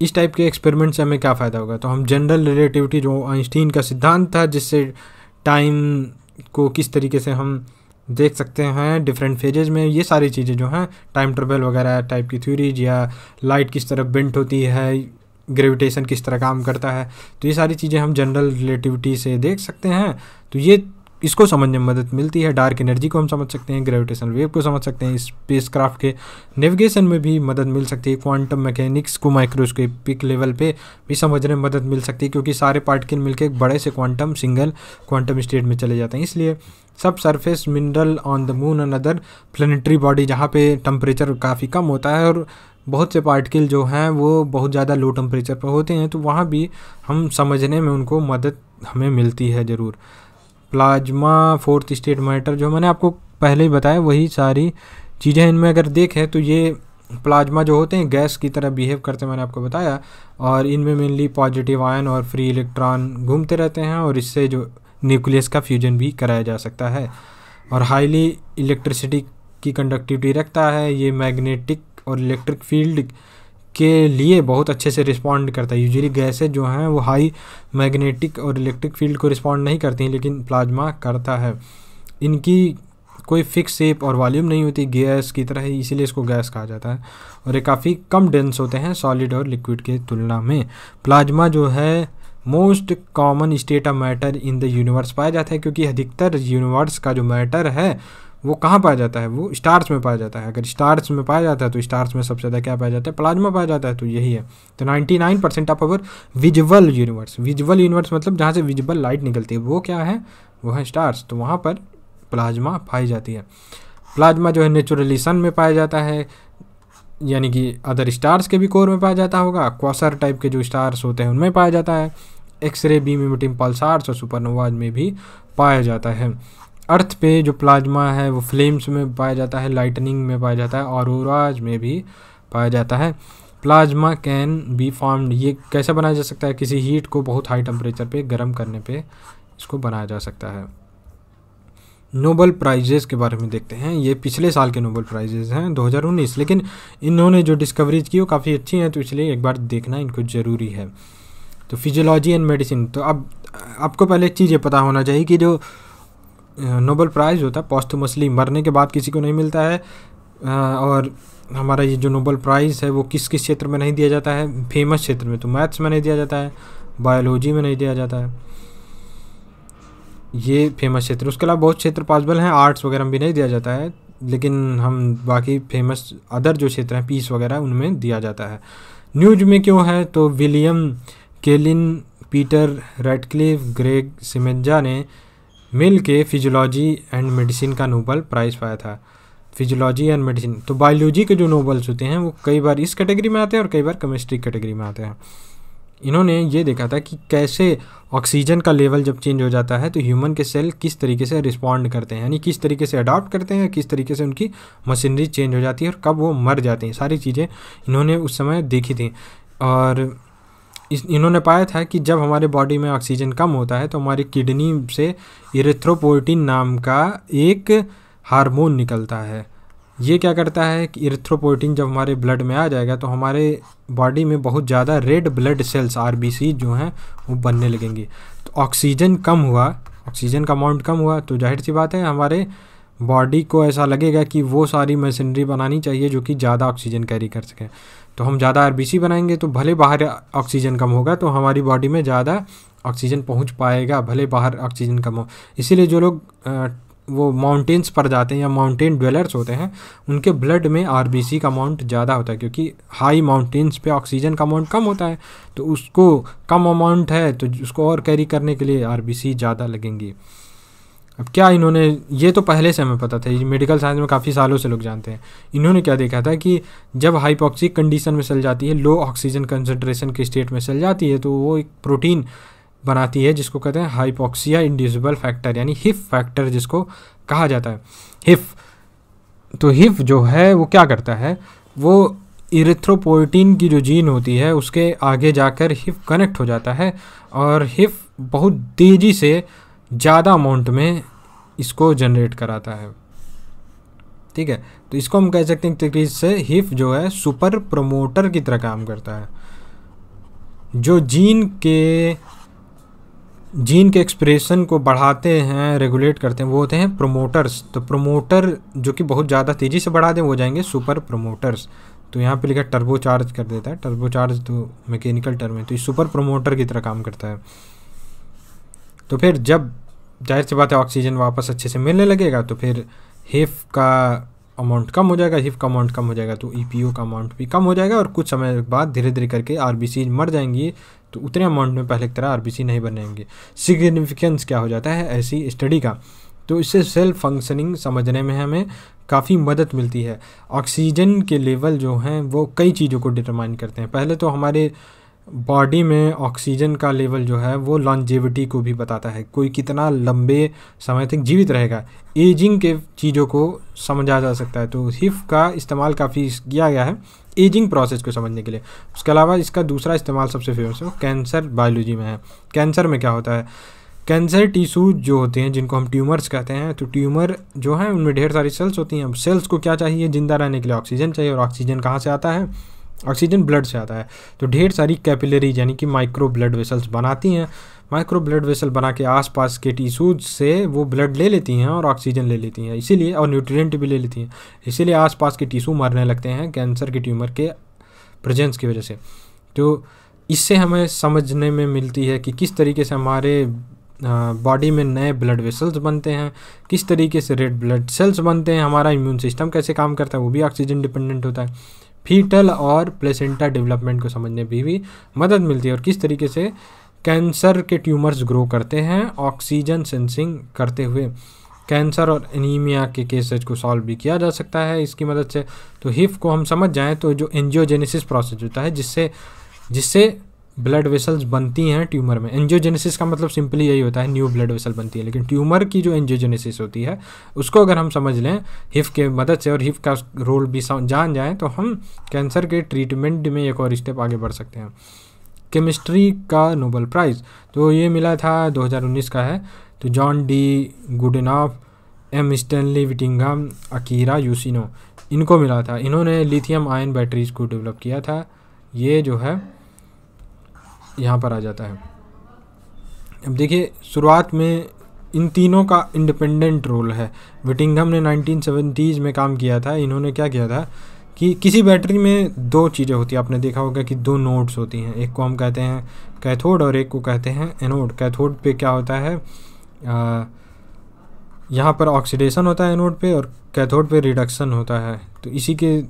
इस टाइप के एक्सपेरिमेंट से हमें क्या फ़ायदा होगा? तो हम जनरल रिलेटिविटी जो आइंस्टीन का सिद्धांत था, जिससे टाइम को किस तरीके से हम देख सकते हैं डिफरेंट फेजेज में, ये सारी चीज़ें जो हैं टाइम ट्रेवल वगैरह टाइप की थ्योरीज या लाइट किस तरह बेंट होती है ग्रेविटेशन किस तरह काम करता है तो ये सारी चीज़ें हम जनरल रिलेटिविटी से देख सकते हैं। तो ये इसको समझने में मदद मिलती है। डार्क एनर्जी को हम समझ सकते हैं ग्रेविटेशनल वेव को समझ सकते हैं स्पेस के नेविगेशन में भी मदद मिल सकती है। क्वांटम मैकेनिक्स को माइक्रोस्कोपिक लेवल पे भी समझने में मदद मिल सकती है, क्योंकि सारे पार्टिकल मिलकर एक बड़े से क्वांटम, सिंगल क्वांटम स्टेट में चले जाते हैं। इसलिए सब surface, mineral, on the moon and other planetary body जहाँ पे टेम्परेचर काफ़ी कम होता है और बहुत से पार्टिकल जो हैं वो बहुत ज़्यादा लो टेम्परेचर पर होते हैं तो वहाँ भी हम समझने में उनको मदद हमें मिलती है ज़रूर। प्लाज्मा फोर्थ स्टेट मैटर जो मैंने आपको पहले ही बताया, वही सारी चीज़ें इनमें अगर देखें तो ये प्लाज्मा जो होते हैं, गैस की तरह बिहेव करते मैंने आपको बताया, और इनमें मेनली पॉजिटिव आयन और फ्री इलेक्ट्रॉन घूमते रहते हैं, और इससे जो न्यूक्लियस का फ्यूजन भी कराया जा सकता है। और हाईली इलेक्ट्रिसिटी की कंडक्टिविटी रखता है, ये मैग्नेटिक और इलेक्ट्रिक फ़ील्ड के लिए बहुत अच्छे से रिस्पॉन्ड करता है। यूजली गैसेज जो हैं, वो हाई मैग्नेटिक और इलेक्ट्रिक फ़ील्ड को रिस्पॉन्ड नहीं करती हैं, लेकिन प्लाज्मा करता है। इनकी कोई फिक्स शेप और वॉल्यूम नहीं होती गैस की तरह ही, इसीलिए इसको गैस कहा जाता है। और ये काफ़ी कम डेंस होते हैं सॉलिड और लिक्विड के तुलना में। प्लाज्मा जो है most common state of matter in the universe पाया जाता है, क्योंकि अधिकतर यूनिवर्स का जो मैटर है वो कहाँ पाया जाता है? वो स्टार्स में पाया जाता है। अगर स्टार्स में पाया जाता है तो स्टार्स में सबसे ज़्यादा क्या पाया जाता है? प्लाज्मा पाया जाता है तो यही है। तो 99 percent of our visual universe. Visual universe मतलब जहाँ से विजुअल लाइट निकलती है, वो क्या है? वो है स्टार्स। तो वहाँ पर प्लाज्मा पाई जाती है। प्लाज्मा जो है नेचुरली सन में पाया जाता है, यानी कि अदर स्टार्स के भी कोर में पाया जाता होगा, क्वासर टाइप के जो स्टार्स होते हैं, उनमें पाया जाता है। एक्सरे, बीम इमिटिंग पल्सार्स और सुपरनोवाज में भी पाया जाता है। अर्थ पे जो प्लाज्मा है, वो फ्लेम्स में पाया जाता है लाइटनिंग में पाया जाता है, और में भी पाया जाता है। प्लाज्मा कैन बी फॉर्म्ड ये कैसे बनाया जा सकता है? किसी हीट को बहुत हाई टेम्परेचर पे गर्म करने पे इसको बनाया जा सकता है। नोबल प्राइजेस के बारे में देखते हैं। ये पिछले साल के नोबल प्राइजेस हैं 2019 लेकिन इन्होंने जो डिस्कवरीज की, वो काफ़ी अच्छी हैं तो इसलिए एक बार देखना इनको ज़रूरी है। तो फिजियोलॉजी एंड मेडिसिन तो अब आपको पहले एक चीज़ ये पता होना चाहिए कि जो नोबल प्राइज़ होता है पॉस्टमसली मरने के बाद किसी को नहीं मिलता है। और हमारा ये जो नोबल प्राइज़ है, वो किस किस क्षेत्र में नहीं दिया जाता है? फ़ेमस क्षेत्र में तो मैथ्स में नहीं दिया जाता है बायोलॉजी में नहीं दिया जाता है। ये फ़ेमस क्षेत्र उसके अलावा बहुत क्षेत्र पॉसिबल हैं आर्ट्स वगैरह में भी नहीं दिया जाता है, लेकिन हम बाकी फ़ेमस अदर जो क्षेत्र हैं पीस वगैरह, उनमें दिया जाता है। न्यूज़ में क्यों है? तो William Kaelin Peter Ratcliffe Gregg Semenza ने मिल के फिजियोलॉजी एंड मेडिसिन का नोबल प्राइज़ पाया था। फिजियोलॉजी एंड मेडिसिन तो बायोलॉजी के जो नोबल्स होते हैं, वो कई बार इस कैटेगरी में आते हैं और कई बार केमिस्ट्री कैटेगरी में आते हैं। इन्होंने ये देखा था कि कैसे ऑक्सीजन का लेवल जब चेंज हो जाता है तो ह्यूमन के सेल किस तरीके से रिस्पॉन्ड करते हैं, यानी किस तरीके से अडॉप्ट करते हैं, किस तरीके से उनकी मशीनरी चेंज हो जाती है और कब वो मर जाते हैं, सारी चीज़ें इन्होंने उस समय देखी थी। और इन्होंने पाया था कि जब हमारे बॉडी में ऑक्सीजन कम होता है तो हमारी किडनी से इरेथ्रोपोर्टिन नाम का एक हार्मोन निकलता है। ये क्या करता है कि इरेथ्रोपोर्टिन जब हमारे ब्लड में आ जाएगा तो हमारे बॉडी में बहुत ज़्यादा रेड ब्लड सेल्स आरबीसी जो हैं, वो बनने लगेंगी। तो ऑक्सीजन कम हुआ ऑक्सीजन का अमाउंट कम हुआ तो ज़ाहिर सी बात है, हमारे बॉडी को ऐसा लगेगा कि वो सारी मशीनरी बनानी चाहिए जो कि ज़्यादा ऑक्सीजन कैरी कर सकें। तो हम ज़्यादा आरबीसी बनाएँगे तो भले बाहर ऑक्सीजन कम होगा तो हमारी बॉडी में ज़्यादा ऑक्सीजन पहुँच पाएगा, भले बाहर ऑक्सीजन कम हो। इसीलिए जो लोग वो माउंटेन्स पर जाते हैं या माउंटेन ड्वेलर्स होते हैं, उनके ब्लड में आरबीसी का अमाउंट ज़्यादा होता है, क्योंकि हाई माउंटेन्स पे ऑक्सीजन का अमाउंट कम होता है। तो उसको कम अमाउंट है तो उसको और कैरी करने के लिए आरबीसी ज़्यादा लगेंगी। अब क्या इन्होंने, ये तो पहले से हमें पता था, ये मेडिकल साइंस में काफ़ी सालों से लोग जानते हैं। इन्होंने क्या देखा था कि जब हाइपोक्सिक कंडीशन में चल जाती है लो ऑक्सीजन कंसनट्रेशन के स्टेट में चल जाती है तो वो एक प्रोटीन बनाती है, जिसको कहते हैं हाइपोक्सिया इंडिजिबल फैक्टर यानी हिफ फैक्टर जिसको कहा जाता है। हिफ तो हिफ जो है, वो क्या करता है? वो इरेथ्रोपोइटिन की जो जीन होती है, उसके आगे जाकर हिफ कनेक्ट हो जाता है, और हिफ बहुत तेज़ी से ज़्यादा अमाउंट में इसको जनरेट कराता है। ठीक है? तो इसको हम कह सकते हैं तरीके से हिफ जो है सुपर प्रमोटर की तरह काम करता है। जो जीन के जीन के एक्सप्रेशन को बढ़ाते हैं रेगुलेट करते हैं, वो होते हैं प्रोमोटर्स तो प्रोमोटर जो कि बहुत ज़्यादा तेज़ी से बढ़ा दें, वो जाएँगे सुपर प्रोमोटर्स तो यहाँ पे लिखा टर्बो चार्ज कर देता है। टर्बो चार्ज तो मैकेनिकल टर्म है। तो ये सुपर प्रोमोटर की तरह काम करता है। तो फिर जब ज़ाहिर सी बात है ऑक्सीजन वापस अच्छे से मिलने लगेगा तो फिर हिफ का अमाउंट कम हो जाएगा हिफ का अमाउंट कम हो जाएगा तो ई e का अमाउंट भी कम हो जाएगा और कुछ समय बाद धीरे धीरे करके आरबीसी मर जाएँगी तो उतने अमाउंट में पहले की तरह आरबीसी नहीं बनेंगे सिग्निफिकेंस क्या हो जाता है? ऐसी स्टडी का। तो इससे सेल फंक्शनिंग समझने में हमें काफ़ी मदद मिलती है। ऑक्सीजन के लेवल जो हैं, वो कई चीज़ों को डिटरमाइन करते हैं। पहले तो हमारे बॉडी में ऑक्सीजन का लेवल जो है, वो लॉन्जेविटी को भी बताता है। कोई कितना लंबे समय तक जीवित रहेगा। एजिंग के चीज़ों को समझा जा सकता है। तो हिफ का इस्तेमाल काफ़ी किया गया है एजिंग प्रोसेस को समझने के लिए। उसके अलावा इसका दूसरा इस्तेमाल सबसे फ़ेमस है, वो कैंसर बायोलॉजी में है। कैंसर में क्या होता है? कैंसर टिश्यू जो होते हैं, जिनको हम ट्यूमर्स कहते हैं तो ट्यूमर जो है, उनमें ढेर सारी सेल्स होती हैं। अब सेल्स को क्या चाहिए? ज़िंदा रहने के लिए ऑक्सीजन चाहिए। और ऑक्सीजन कहाँ से आता है? ऑक्सीजन ब्लड से आता है। तो ढेर सारी कैपिलरीज यानी कि माइक्रो ब्लड वेसल्स बनाती हैं। माइक्रो ब्लड वेसल बना के आसपास के टिश्यूज से वो ब्लड ले लेती हैं और ऑक्सीजन ले लेती हैं। इसीलिए और न्यूट्रिएंट भी ले लेती हैं। इसीलिए आसपास के टिश्यू मरने लगते हैं कैंसर के ट्यूमर के प्रेजेंस की वजह से। तो इससे हमें समझने में मिलती है कि किस तरीके से हमारे बॉडी में नए ब्लड वेसल्स बनते हैं, किस तरीके से रेड ब्लड सेल्स बनते हैं, हमारा इम्यून सिस्टम कैसे काम करता है, वो भी ऑक्सीजन डिपेंडेंट होता है। फीटल और प्लेसेंटा डेवलपमेंट को समझने में भी मदद मिलती है और किस तरीके से कैंसर के ट्यूमर्स ग्रो करते हैं, ऑक्सीजन सेंसिंग करते हुए। कैंसर और एनीमिया के केसेज को सॉल्व भी किया जा सकता है इसकी मदद से। तो हिफ को हम समझ जाएँ तो जो एंजियोजेनेसिस प्रोसेस होता है, जिससे जिससे ब्लड वेसल्स बनती हैं ट्यूमर में। एंजियोजेनेसिस का मतलब सिंपली यही होता है न्यू ब्लड वेसल बनती है। लेकिन ट्यूमर की जो एंजियोजेनेसिस होती है, उसको अगर हम समझ लें, हिफ के मदद से और हिफ का रोल भी जान जाएँ तो हम कैंसर के ट्रीटमेंट में एक और स्टेप आगे बढ़ सकते हैं। केमिस्ट्री का नोबल प्राइज़ तो ये मिला था 2019 का है। तो John D Goodenough M Stanley Whittingham Akira Yoshino इनको मिला था। इन्होंने लिथियम आयन बैटरीज को डेवलप किया था। ये जो है यहाँ पर आ जाता है। अब देखिए, शुरुआत में इन तीनों का इंडिपेंडेंट रोल है। विटिंगम ने नाइनटीन में काम किया था। इन्होंने क्या किया था कि किसी बैटरी में दो चीज़ें होती हैं। आपने देखा होगा कि दो नोड्स होती हैं। एक को हम कहते हैं कैथोड और एक को कहते हैं एनोड कैथोड पे क्या होता है? यहाँ पर ऑक्सीडेशन होता है एनोड पे और कैथोड पे रिडक्शन होता है। तो इसी के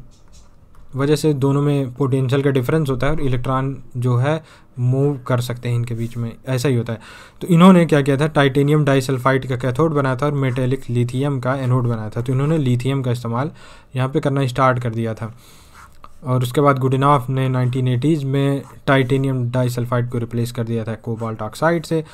वजह से दोनों में पोटेंशियल का डिफरेंस होता है और इलेक्ट्रॉन जो है मूव कर सकते हैं इनके बीच में। ऐसा ही होता है। तो इन्होंने क्या किया था? टाइटेनियम डाइसल्फाइड का कैथोड बनाया था और मेटेलिक लिथियम का एनोड बनाया था। तो इन्होंने लिथियम का इस्तेमाल यहाँ पे करना स्टार्ट कर दिया था। और उसके बाद गुडिनाफ ने नाइनटीन में टाइटेनियम डाइसल्फाइड को रिप्लेस कर दिया था कोबाल्ट ऑक्साइड से,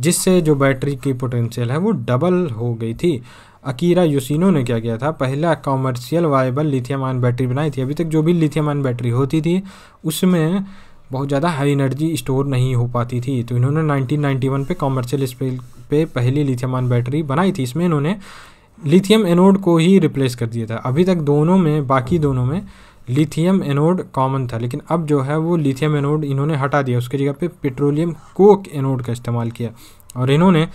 जिससे जो बैटरी की पोटेंशियल है वो डबल हो गई थी। अकीरा यूसिनो ने क्या किया था? पहला commercial viable lithium ion battery बनाई थी। अभी तक जो भी लिथियम आयन बैटरी होती थी, उसमें बहुत ज़्यादा हाई एनर्जी स्टोर नहीं हो पाती थी। तो इन्होंने 1991 पे कॉमर्शियल स्पेल पे पहली लिथियम आयन बैटरी बनाई थी। इसमें इन्होंने लिथियम एनोड को ही रिप्लेस कर दिया था। अभी तक दोनों में, बाकी दोनों में लिथियम एनोड कॉमन था। लेकिन अब जो है वो लिथियम एनोड इन्होंने हटा दिया। उसकी जगह पे पेट्रोलियम कोक एनोड का इस्तेमाल किया। और इन्होंने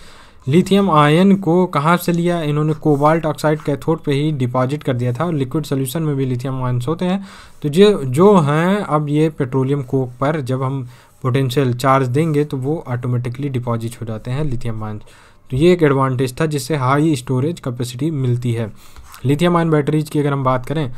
लिथियम आयन को कहाँ से लिया? इन्होंने कोबाल्ट ऑक्साइड कैथोड पे ही डिपॉजिट कर दिया था और लिक्विड सोल्यूशन में भी लिथियम आयन्स होते हैं। तो जो जो हैं, अब ये पेट्रोलियम कोक पर जब हम पोटेंशियल चार्ज देंगे तो वो ऑटोमेटिकली डिपॉजिट हो जाते हैं लिथियम आयन तो ये एक एडवांटेज था जिससे हाई स्टोरेज कैपेसिटी मिलती है। लिथियम आयन बैटरीज की अगर हम बात करें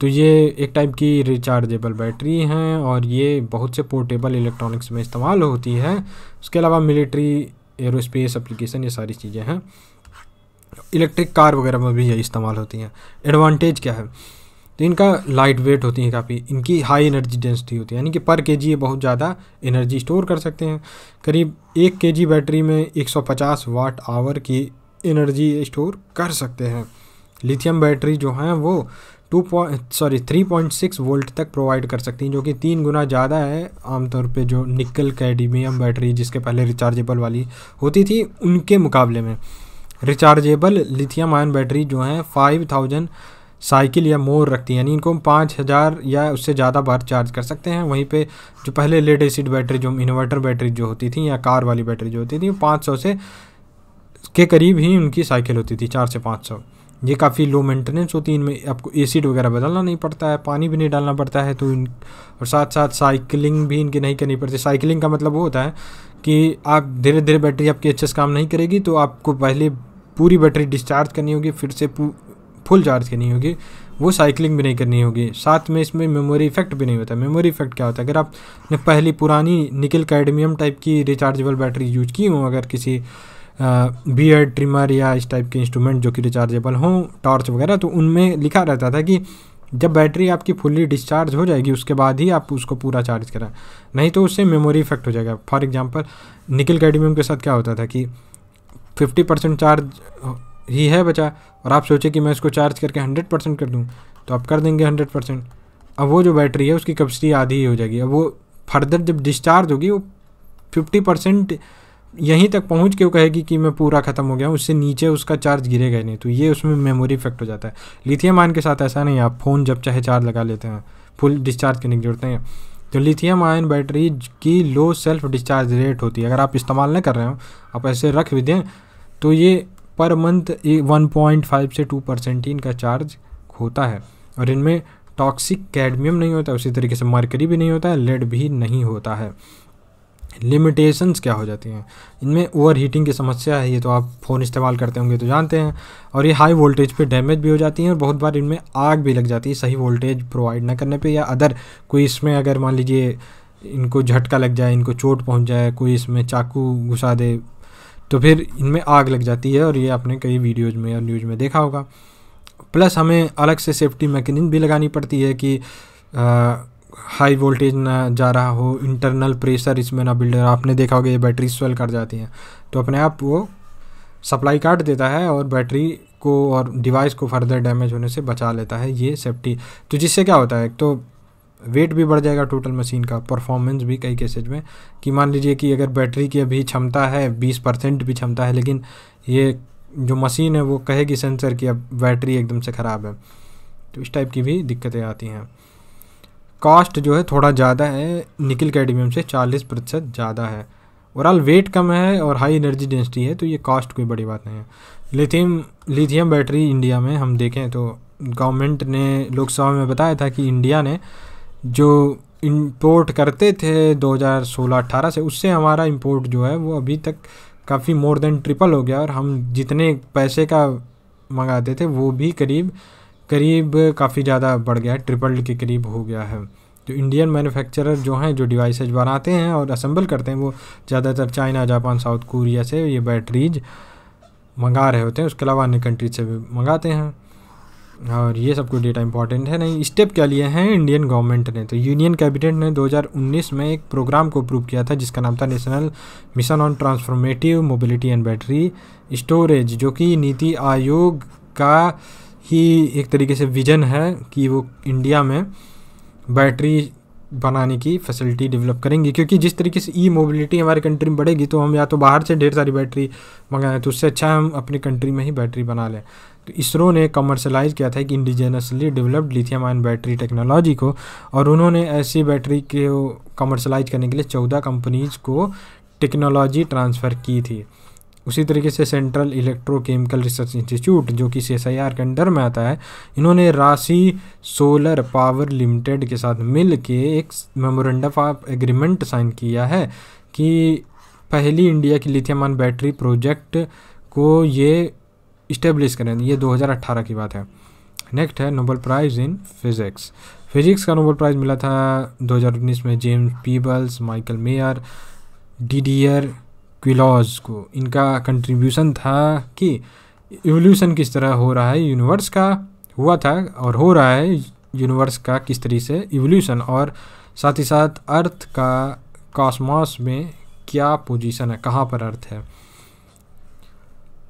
तो ये एक टाइप की रिचार्जेबल बैटरी हैं और ये बहुत से पोर्टेबल इलेक्ट्रॉनिक्स में इस्तेमाल होती है। उसके अलावा मिलिट्री एरोस्पेस एप्लीकेशन, ये सारी चीज़ें हैं। इलेक्ट्रिक कार वगैरह में भी ये इस्तेमाल होती हैं। एडवांटेज क्या है? तो इनका लाइट वेट होती है काफ़ी, इनकी हाई एनर्जी डेंसिटी होती है, यानी कि पर के ये बहुत ज़्यादा एनर्जी स्टोर कर सकते हैं। करीब एक के बैटरी में 150 वाट आवर की एनर्जी स्टोर कर सकते हैं। लिथियम बैटरी जो हैं वो two point sorry three point six volt तक प्रोवाइड कर सकती हैं, जो कि तीन गुना ज़्यादा है आमतौर पे जो निकल कैडमियम बैटरी जिसके पहले रिचार्जेबल वाली होती थी उनके मुकाबले में। रिचार्जेबल लिथियम आयन बैटरी जो हैं फाइव थाउज़ेंड साइकिल या मोर रखती हैं, यानी इनको हम पाँच हज़ार या उससे ज़्यादा बार चार्ज कर सकते हैं। वहीं पे जो पहले लेड एसिड बैटरी जो इन्वर्टर बैटरी जो होती थी या कार वाली बैटरी जो होती थी पाँच सौ से के करीब ही उनकी साइकिल होती थी, चार से पाँच सौ। ये काफ़ी लो मेंटेनेंस होती है, इनमें आपको एसिड वगैरह बदलना नहीं पड़ता है, पानी भी नहीं डालना पड़ता है तो इन, और साथ साथ साइकिलिंग भी इनकी नहीं करनी पड़ती। साइकिलिंग का मतलब वो होता है कि आप धीरे धीरे बैटरी आपकी अच्छे से काम नहीं करेगी तो आपको पहले पूरी बैटरी डिस्चार्ज करनी होगी, फिर से फुल चार्ज करनी होगी। वो साइकिलिंग भी नहीं करनी होगी। साथ में इसमें मेमोरी इफ़ेक्ट भी नहीं होता। मेमोरी इफ़ेक्ट क्या होता है? अगर आपने पहली पुरानी निकल कैडमियम टाइप की रिचार्जेबल बैटरी यूज़ की हो, अगर किसी बियर्ड ट्रिमर या इस टाइप के इंस्ट्रूमेंट जो कि रिचार्जेबल हों टॉर्च वगैरह तो उनमें लिखा रहता था कि जब बैटरी आपकी फुल्ली डिस्चार्ज हो जाएगी, उसके बाद ही आप उसको पूरा चार्ज करें। नहीं तो उससे मेमोरी इफ़ेक्ट हो जाएगा। फॉर एग्जांपल निकल कैडमियम के साथ क्या होता था कि 50 परसेंट चार्ज ही है बचा, और आप सोचे कि मैं इसको चार्ज करके हंड्रेड परसेंट कर दूँ तो आप कर देंगे हंड्रेड परसेंट अब वो जो बैटरी है, उसकी कैपेसिटी आधी ही हो जाएगी। अब वो फर्दर जब डिस्चार्ज होगी, वो फिफ्टी परसेंट यहीं तक पहुँच के वो कहेगी कि मैं पूरा ख़त्म हो गया हूँ, उससे नीचे उसका चार्ज गिरेगा नहीं। तो ये उसमें मेमोरी इफ़ेक्ट हो जाता है। लिथियम आयन के साथ ऐसा नहीं आप फ़ोन जब चाहे चार्ज लगा लेते हैं फुल डिस्चार्ज करने की ज़रूरत नहीं है। तो लिथियम आयन बैटरी की लो सेल्फ डिस्चार्ज रेट होती है। अगर आप इस्तेमाल नहीं कर रहे हो, आप ऐसे रख भी दें तो ये per month one point five से टू परसेंट ही इनका चार्ज होता है। और इनमें टॉक्सिक कैडमियम नहीं होता, उसी तरीके से मरकरी भी नहीं होता है लेड भी नहीं होता है। लिमिटेशंस क्या हो जाती हैं? इनमें ओवर हीटिंग की समस्या है ये तो आप फ़ोन इस्तेमाल करते होंगे तो जानते हैं। और ये हाई वोल्टेज पे डैमेज भी हो जाती हैं और बहुत बार इनमें आग भी लग जाती है सही वोल्टेज प्रोवाइड ना करने पे या अदर कोई इसमें अगर मान लीजिए इनको झटका लग जाए इनको चोट पहुँच जाए कोई इसमें चाकू घुसा दे तो फिर इनमें आग लग जाती है और ये आपने कई वीडियोज़ में और न्यूज़ में देखा होगा। प्लस हमें अलग से सेफ्टी मैकेनिज्म भी लगानी पड़ती है कि आ, हाई वोल्टेज ना जा रहा हो इंटरनल प्रेशर इसमें ना बिल्ड आपने देखा होगा ये बैटरी स्वेल कर जाती हैं। तो अपने आप वो सप्लाई काट देता है और बैटरी को और डिवाइस को फर्दर डैमेज होने से बचा लेता है ये सेफ्टी तो जिससे क्या होता है, एक तो वेट भी बढ़ जाएगा टोटल मशीन का परफॉर्मेंस भी कई केसेज में। कि मान लीजिए कि अगर बैटरी की अभी क्षमता है, बीस परसेंट भी क्षमता है, लेकिन ये जो मशीन है वो कहेगी सेंसर कि अब बैटरी एकदम से ख़राब है। तो इस टाइप की भी दिक्कतें आती हैं। कॉस्ट जो है थोड़ा ज़्यादा है निकल कैडमियम से चालीस प्रतिशत ज़्यादा है। ओवरऑल वेट कम है और हाई एनर्जी डेंसिटी है तो ये कॉस्ट कोई बड़ी बात नहीं है। लिथियम लिथियम बैटरी इंडिया में हम देखें तो गवर्नमेंट ने लोकसभा में बताया था कि इंडिया ने जो इंपोर्ट करते थे 2016-18 से, उससे हमारा इंपोर्ट जो है वो अभी तक काफ़ी मोर देन ट्रिपल हो गया और हम जितने पैसे का मंगाते थे वो भी करीब करीब काफ़ी ज़्यादा बढ़ गया है, ट्रिपल के करीब हो गया है। तो इंडियन मैन्युफैक्चरर जो हैं, जो डिवाइसेज बनाते हैं और असेंबल करते हैं, वो ज़्यादातर चाइना, जापान, साउथ कोरिया से ये बैटरीज मंगा रहे होते हैं। उसके अलावा अन्य कंट्रीज़ से भी मंगाते हैं। और ये सब कोई डेटा इंपॉर्टेंट है। नहीं स्टेप क्या लिए हैं इंडियन गवर्नमेंट ने? तो यूनियन कैबिनेट ने 2019 में एक प्रोग्राम को अप्रूव किया था, जिसका नाम था national mission on transformative mobility and battery storage जो कि नीति आयोग का ही एक तरीके से विजन है कि वो इंडिया में बैटरी बनाने की फैसिलिटी डेवलप करेंगे। क्योंकि जिस तरीके से ई मोबिलिटी हमारे कंट्री में बढ़ेगी तो हम या तो बाहर से ढेर सारी बैटरी मंगाएँ तो उससे अच्छा हम अपनी कंट्री में ही बैटरी बना लें। तो इसरो ने कमर्शलाइज किया था कि indigenously developed lithium ion battery technology को, और उन्होंने ऐसी बैटरी के कमर्शलाइज करने के लिए चौदह कंपनीज़ को टेक्नोलॉजी ट्रांसफ़र की थी। उसी तरीके से सेंट्रल इलेक्ट्रोकेमिकल रिसर्च इंस्टीट्यूट, जो कि सी एस आई आर के अंडर में आता है, इन्होंने राशि सोलर पावर लिमिटेड के साथ मिल के एक मेमोरेंडम ऑफ़ एग्रीमेंट साइन किया है कि पहली इंडिया की लिथियम बैटरी प्रोजेक्ट को ये इस्टेब्लिश करें। ये 2018 की बात है। नेक्स्ट है Nobel prize in physics. Physics का नोबल प्राइज़ मिला था 2019 में James Peebles, Michael Mayor, Didier Queloz को। इनका कंट्रीब्यूशन था कि एवोल्यूशन किस तरह हो रहा है यूनिवर्स का हुआ था और हो रहा है यूनिवर्स का किस तरीके से इवोल्यूशन और साथ ही साथ अर्थ का कॉस्मॉस में क्या पोजीशन है, कहाँ पर अर्थ है।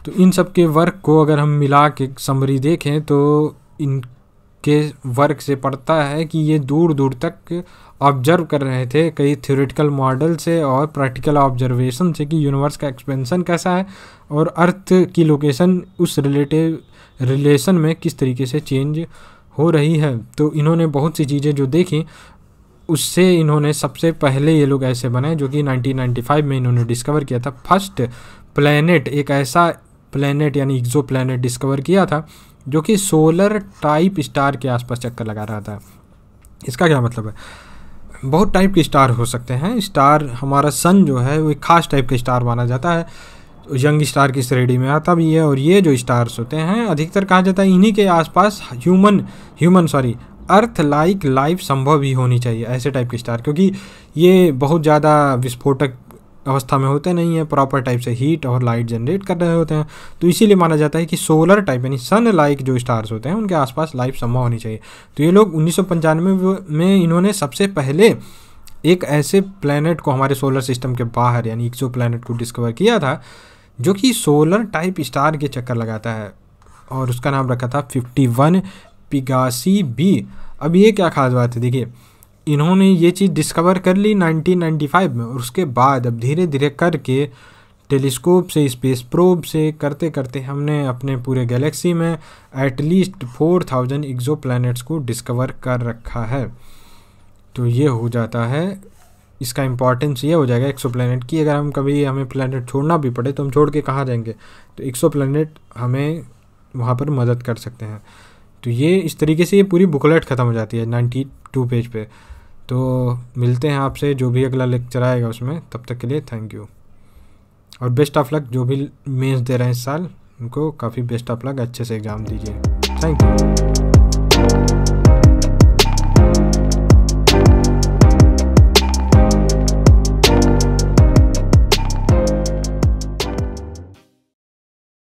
तो इन सब के वर्क को अगर हम मिला के समरी देखें तो इनके वर्क से पड़ता है कि ये दूर दूर तक ऑब्ज़र्व कर रहे थे कई थ्योरेटिकल मॉडल से और प्रैक्टिकल ऑब्जर्वेशन से कि यूनिवर्स का एक्सपेंसन कैसा है और अर्थ की लोकेशन उस रिलेटिव रिलेशन में किस तरीके से चेंज हो रही है। तो इन्होंने बहुत सी चीज़ें जो देखी, उससे इन्होंने सबसे पहले ये लोग ऐसे बनाए जो कि 1995 में इन्होंने डिस्कवर किया था। फ़र्स्ट प्लैनेट एक ऐसा प्लैनेट यानी एक्जो प्लैनेट डिस्कवर किया था जो कि सोलर टाइप स्टार के आसपास चक्कर लगा रहा था। इसका क्या मतलब है? बहुत टाइप के स्टार हो सकते हैं। स्टार हमारा सन जो है, वो एक खास टाइप का स्टार माना जाता है। यंग स्टार की श्रेणी में आता भी है और ये जो स्टार्स होते हैं, अधिकतर कहा जाता है इन्हीं के आसपास human human sorry earth like life संभव ही होनी चाहिए, ऐसे टाइप के स्टार क्योंकि ये बहुत ज़्यादा विस्फोटक अवस्था में होते नहीं है प्रॉपर टाइप से हीट और लाइट जनरेट कर रहे होते हैं। तो इसीलिए माना जाता है कि सोलर टाइप यानी सन लाइक जो स्टार्स होते हैं, उनके आसपास लाइफ संभव होनी चाहिए। तो ये लोग उन्नीस सौ पंचानवे में इन्होंने सबसे पहले एक ऐसे प्लानट को हमारे सोलर सिस्टम के बाहर यानी एक्सो प्लानट को डिस्कवर किया था, जो कि सोलर टाइप स्टार के चक्कर लगाता है। और उसका नाम रखा था फिफ्टी वन पिगासी बी अब ये क्या खास बात है? देखिए इन्होंने ये चीज़ डिस्कवर कर ली 1995 में और उसके बाद अब धीरे धीरे करके टेलीस्कोप से स्पेस प्रोब से करते करते हमने अपने पूरे गैलेक्सी में at least four thousand planets को डिस्कवर कर रखा है। तो ये हो जाता है। इसका इम्पॉर्टेंस ये हो जाएगा एक्सो प्लानट की। अगर हम कभी हमें प्लानट छोड़ना भी पड़े तो हम छोड़ के कहाँ जाएँगे? तो एक्सो प्लानट हमें वहाँ पर मदद कर सकते हैं। तो ये इस तरीके से ये पूरी बुकलेट ख़त्म हो जाती है नाइन्टी टू पेज पे। तो मिलते हैं आपसे जो भी अगला लेक्चर आएगा उसमें। तब तक के लिए थैंक यू और बेस्ट ऑफ़ लक जो भी मेंस दे रहे हैं इस साल, उनको काफ़ी बेस्ट ऑफ़ लक अच्छे से एग्ज़ाम दीजिए। Thank you